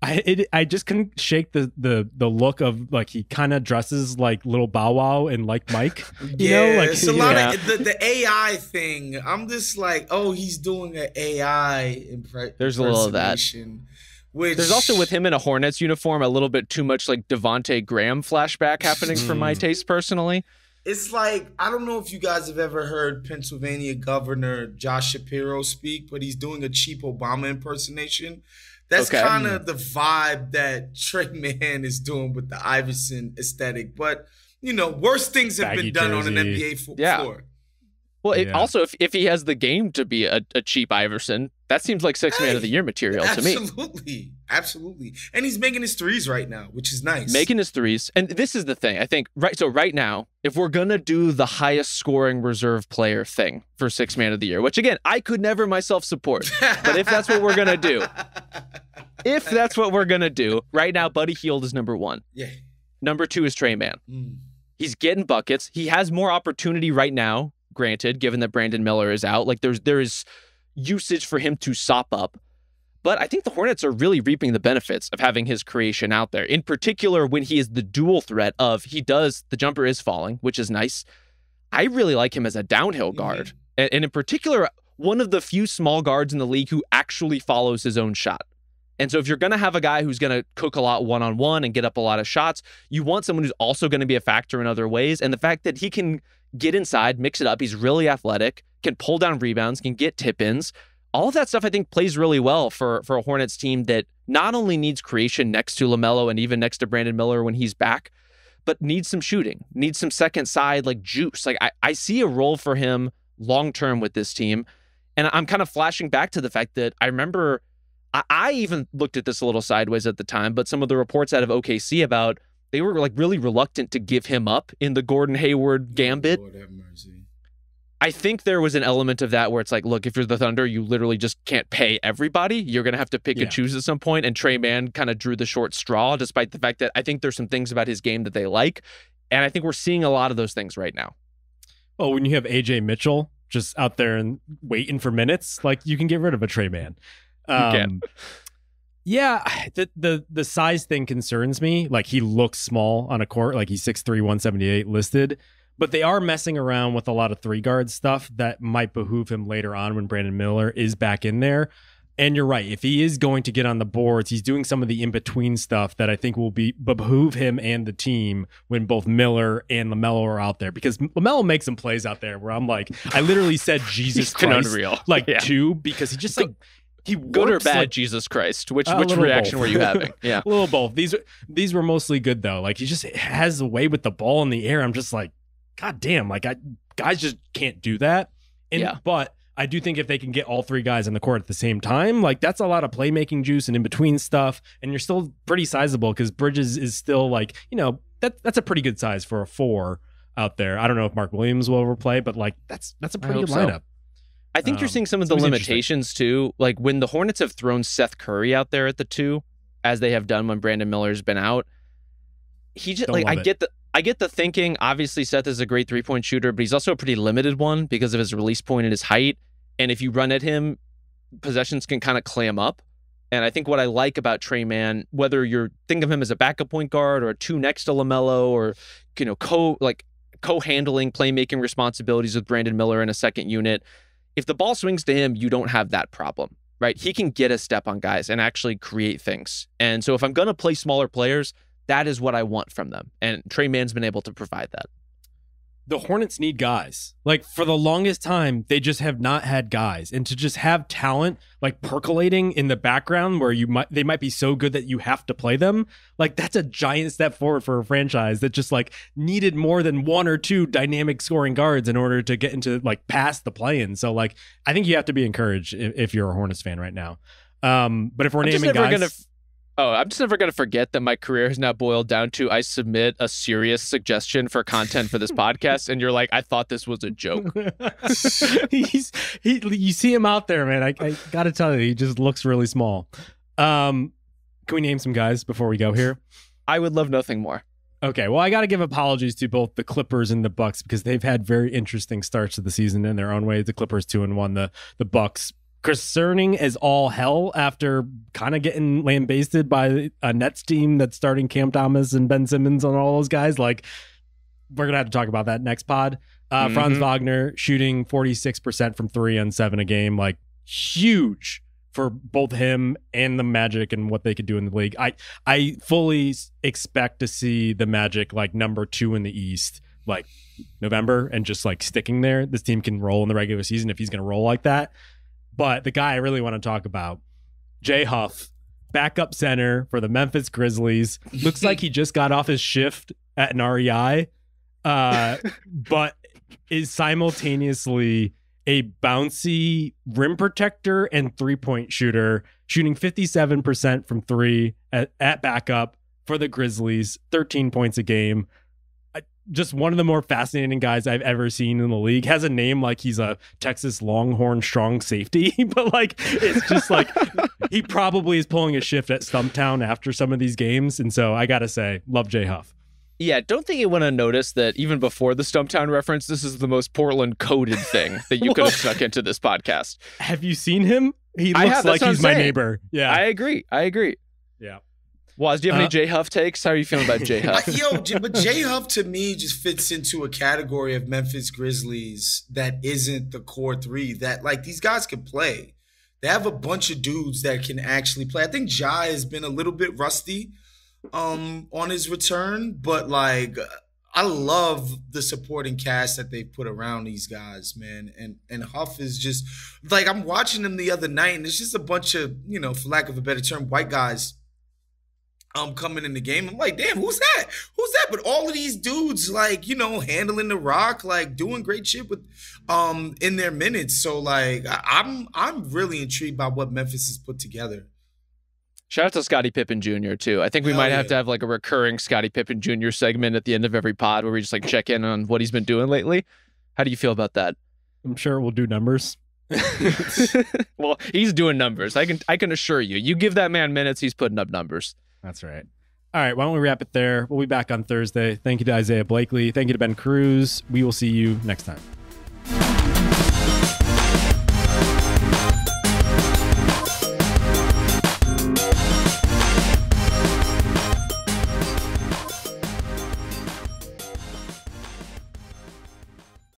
I it, I just couldn't shake the the the look of like he kind of dresses like little Bow Wow and like Mike. You yeah, know, like it's a lot Yeah. of the, the AI thing. I'm just like, oh, he's doing an AI impre- There's a little of that. Impersonation, Which There's also with him in a Hornets uniform a little bit too much like Devonte Graham flashback happening for my Mm. taste personally. It's like I don't know if you guys have ever heard Pennsylvania Governor Josh Shapiro speak, but he's doing a cheap Obama impersonation. That's Okay. kind of the vibe that Tre Mann is doing with the Iverson aesthetic. But you know, worse things have Baggy been done on an. NBA fo- Yeah. floor. Well, it, Yeah. also if, if he has the game to be a, a cheap Iverson, that seems like six man of the year material to me. Absolutely, absolutely, and he's making his threes right now, which is nice. Making his threes, and this is the thing. I think right. So right now, if we're gonna do the highest scoring reserve player thing for six man of the year, which again I could never myself support, but if that's what we're gonna do, if that's what we're gonna do, right now, Buddy Hield is number one. yeah. Number two is Tre Mann. Mm. He's getting buckets. He has more opportunity right now, granted, given that Brandon Miller is out. Like there's there is usage for him to sop up. But I think the Hornets are really reaping the benefits of having his creation out there. In particular, when he is the dual threat of he does the jumper is falling, which is nice. I really like him as a downhill mm-hmm. guard. And, and in particular, one of the few small guards in the league who actually follows his own shot. And so if you're going to have a guy who's going to cook a lot one on one and get up a lot of shots, you want someone who's also going to be a factor in other ways. And the fact that he can get inside, mix it up, he's really athletic, can pull down rebounds, can get tip ins. All of that stuff I think plays really well for for a Hornets team that not only needs creation next to LaMelo and even next to Brandon Miller when he's back, but needs some shooting, needs some second side like juice. Like I, I see a role for him long term with this team. And I'm kind of flashing back to the fact that I remember I, I even looked at this a little sideways at the time, but some of the reports out of OKC about they were like really reluctant to give him up in the Gordon Hayward gambit. Lord have mercy. I think there was an element of that where it's like, look, if you're the Thunder, you literally just can't pay everybody. You're going to have to pick Yeah. and choose at some point. And Tre Mann kind of drew the short straw, despite the fact that I think there's some things about his game that they like. And I think we're seeing a lot of those things right now. Well, when you have Ajay Mitchell just out there and waiting for minutes, like you can get rid of a Tre Mann. Um, can. Yeah, the the the size thing concerns me. Like he looks small on a court, like he's 6'3", 178 listed. But they are messing around with a lot of three guard stuff that might behoove him later on when Brandon Miller is back in there. And you're right. If he is going to get on the boards, he's doing some of the in between stuff that I think will be behoove him and the team when both Miller and Lamelo are out there. Because Lamelo makes some plays out there where I'm like, I literally said Jesus Christ, unreal. like Yeah. two, because he just like he Good or bad, like, Jesus Christ? Which which reaction were you having? Yeah. a little both. These these were mostly good though. Like he just has a way with the ball in the air. I'm just like, God damn, like I guys just can't do that. And Yeah. but I do think if they can get all three guys in the court at the same time, like that's a lot of playmaking juice and in between stuff, and you're still pretty sizable because Bridges is still like, you know, that that's a pretty good size for a four out there. I don't know if Mark Williams will ever play, but like that's that's a pretty good so. I think you're Um, seeing some of the limitations too. Like when the Hornets have thrown Seth Curry out there at the two, as they have done when Brandon Miller's been out. He just Don't like I it. get the I get the thinking. Obviously, Seth is a great three point shooter, but he's also a pretty limited one because of his release point and his height. And if you run at him, possessions can kind of clam up. And I think what I like about Tre Mann, whether you're think of him as a backup point guard or a two next to Lamelo, or you know co like co-handling playmaking responsibilities with Brandon Miller in a second unit, if the ball swings to him, you don't have that problem, right? He can get a step on guys and actually create things. And so if I'm going to play smaller players, that is what I want from them. And Tre Mann's been able to provide that. The Hornets need guys. Like for the longest time, they just have not had guys, and to just have talent like percolating in the background where you might they might be so good that you have to play them. Like that's a giant step forward for a franchise that just like needed more than one or two dynamic scoring guards in order to get into like past the play-in. So like I think you have to be encouraged if, if you're a Hornets fan right now. Um, but if we're I'm naming guys, Oh, I'm just never going to forget that my career has now boiled down to I submit a serious suggestion for content for this podcast, and you're like, I thought this was a joke. He's he. You see him out there, man. I, I got to tell you, he just looks really small. Um, can we name some guys before we go here? I would love nothing more. Okay, well, I got to give apologies to both the Clippers and the Bucks because they've had very interesting starts to the season in their own way. The Clippers two and one, the the Bucks concerning as all hell after kind of getting lambasted by a Nets team that's starting Cam Thomas and Ben Simmons and all those guys. Like, we're gonna have to talk about that next pod. Uh, Franz Mhm. Wagner shooting 46% from three and seven a game, like huge for both him and the Magic and what they could do in the league. I I fully expect to see the Magic like number two in the East, like November, and just like sticking there. This team can roll in the regular season if he's gonna roll like that. But the guy I really want to talk about, Jay Huff, backup center for the Memphis Grizzlies. Looks like he just got off his shift at an REI, uh, but is simultaneously a bouncy rim protector and three point shooter, shooting 57% from three at, at backup for the Grizzlies, 13 points a game. Just one of the more fascinating guys I've ever seen in the league. Has a name like he's a Texas Longhorn strong safety, but like it's just like he probably is pulling a shift at Stumptown after some of these games. And so I gotta say, love Jay Huff. Yeah, don't think you want to notice that even before the Stumptown reference, this is the most Portland coded thing that you could have snuck into this podcast. Have you seen him? He looks have, like he's my neighbor. Yeah. I agree. I agree. yeah. Wos, do you have Uh, any Jay Huff takes? How are you feeling about Jay Huff? yo, but Jay Huff to me just fits into a category of Memphis Grizzlies that isn't the core three. That like these guys can play. They have a bunch of dudes that can actually play. I think Ja has been a little bit rusty um on his return, but like I love the supporting cast that they put around these guys, man. And and Huff is just like I'm watching him the other night, and it's just a bunch of, you know, for lack of a better term, white guys um coming in the game. I'm like, damn, who's that? Who's that? But all of these dudes, like, you know, handling the rock, like doing great shit with um in their minutes. So like I, I'm I'm really intrigued by what Memphis has put together. Shout out to Scottie Pippen Jr. too. I think we Hell might have to have like a recurring Scottie Pippen Jr. segment at the end of every pod where we just like check in on what he's been doing lately. How do you feel about that? I'm sure we'll do numbers. well, he's doing numbers. I can I can assure you. You give that man minutes, he's putting up numbers. That's right. All right, why don't we wrap it there? We'll be back on Thursday. Thank you to Isaiah Blakely. Thank you to Ben Cruz. We will see you next time.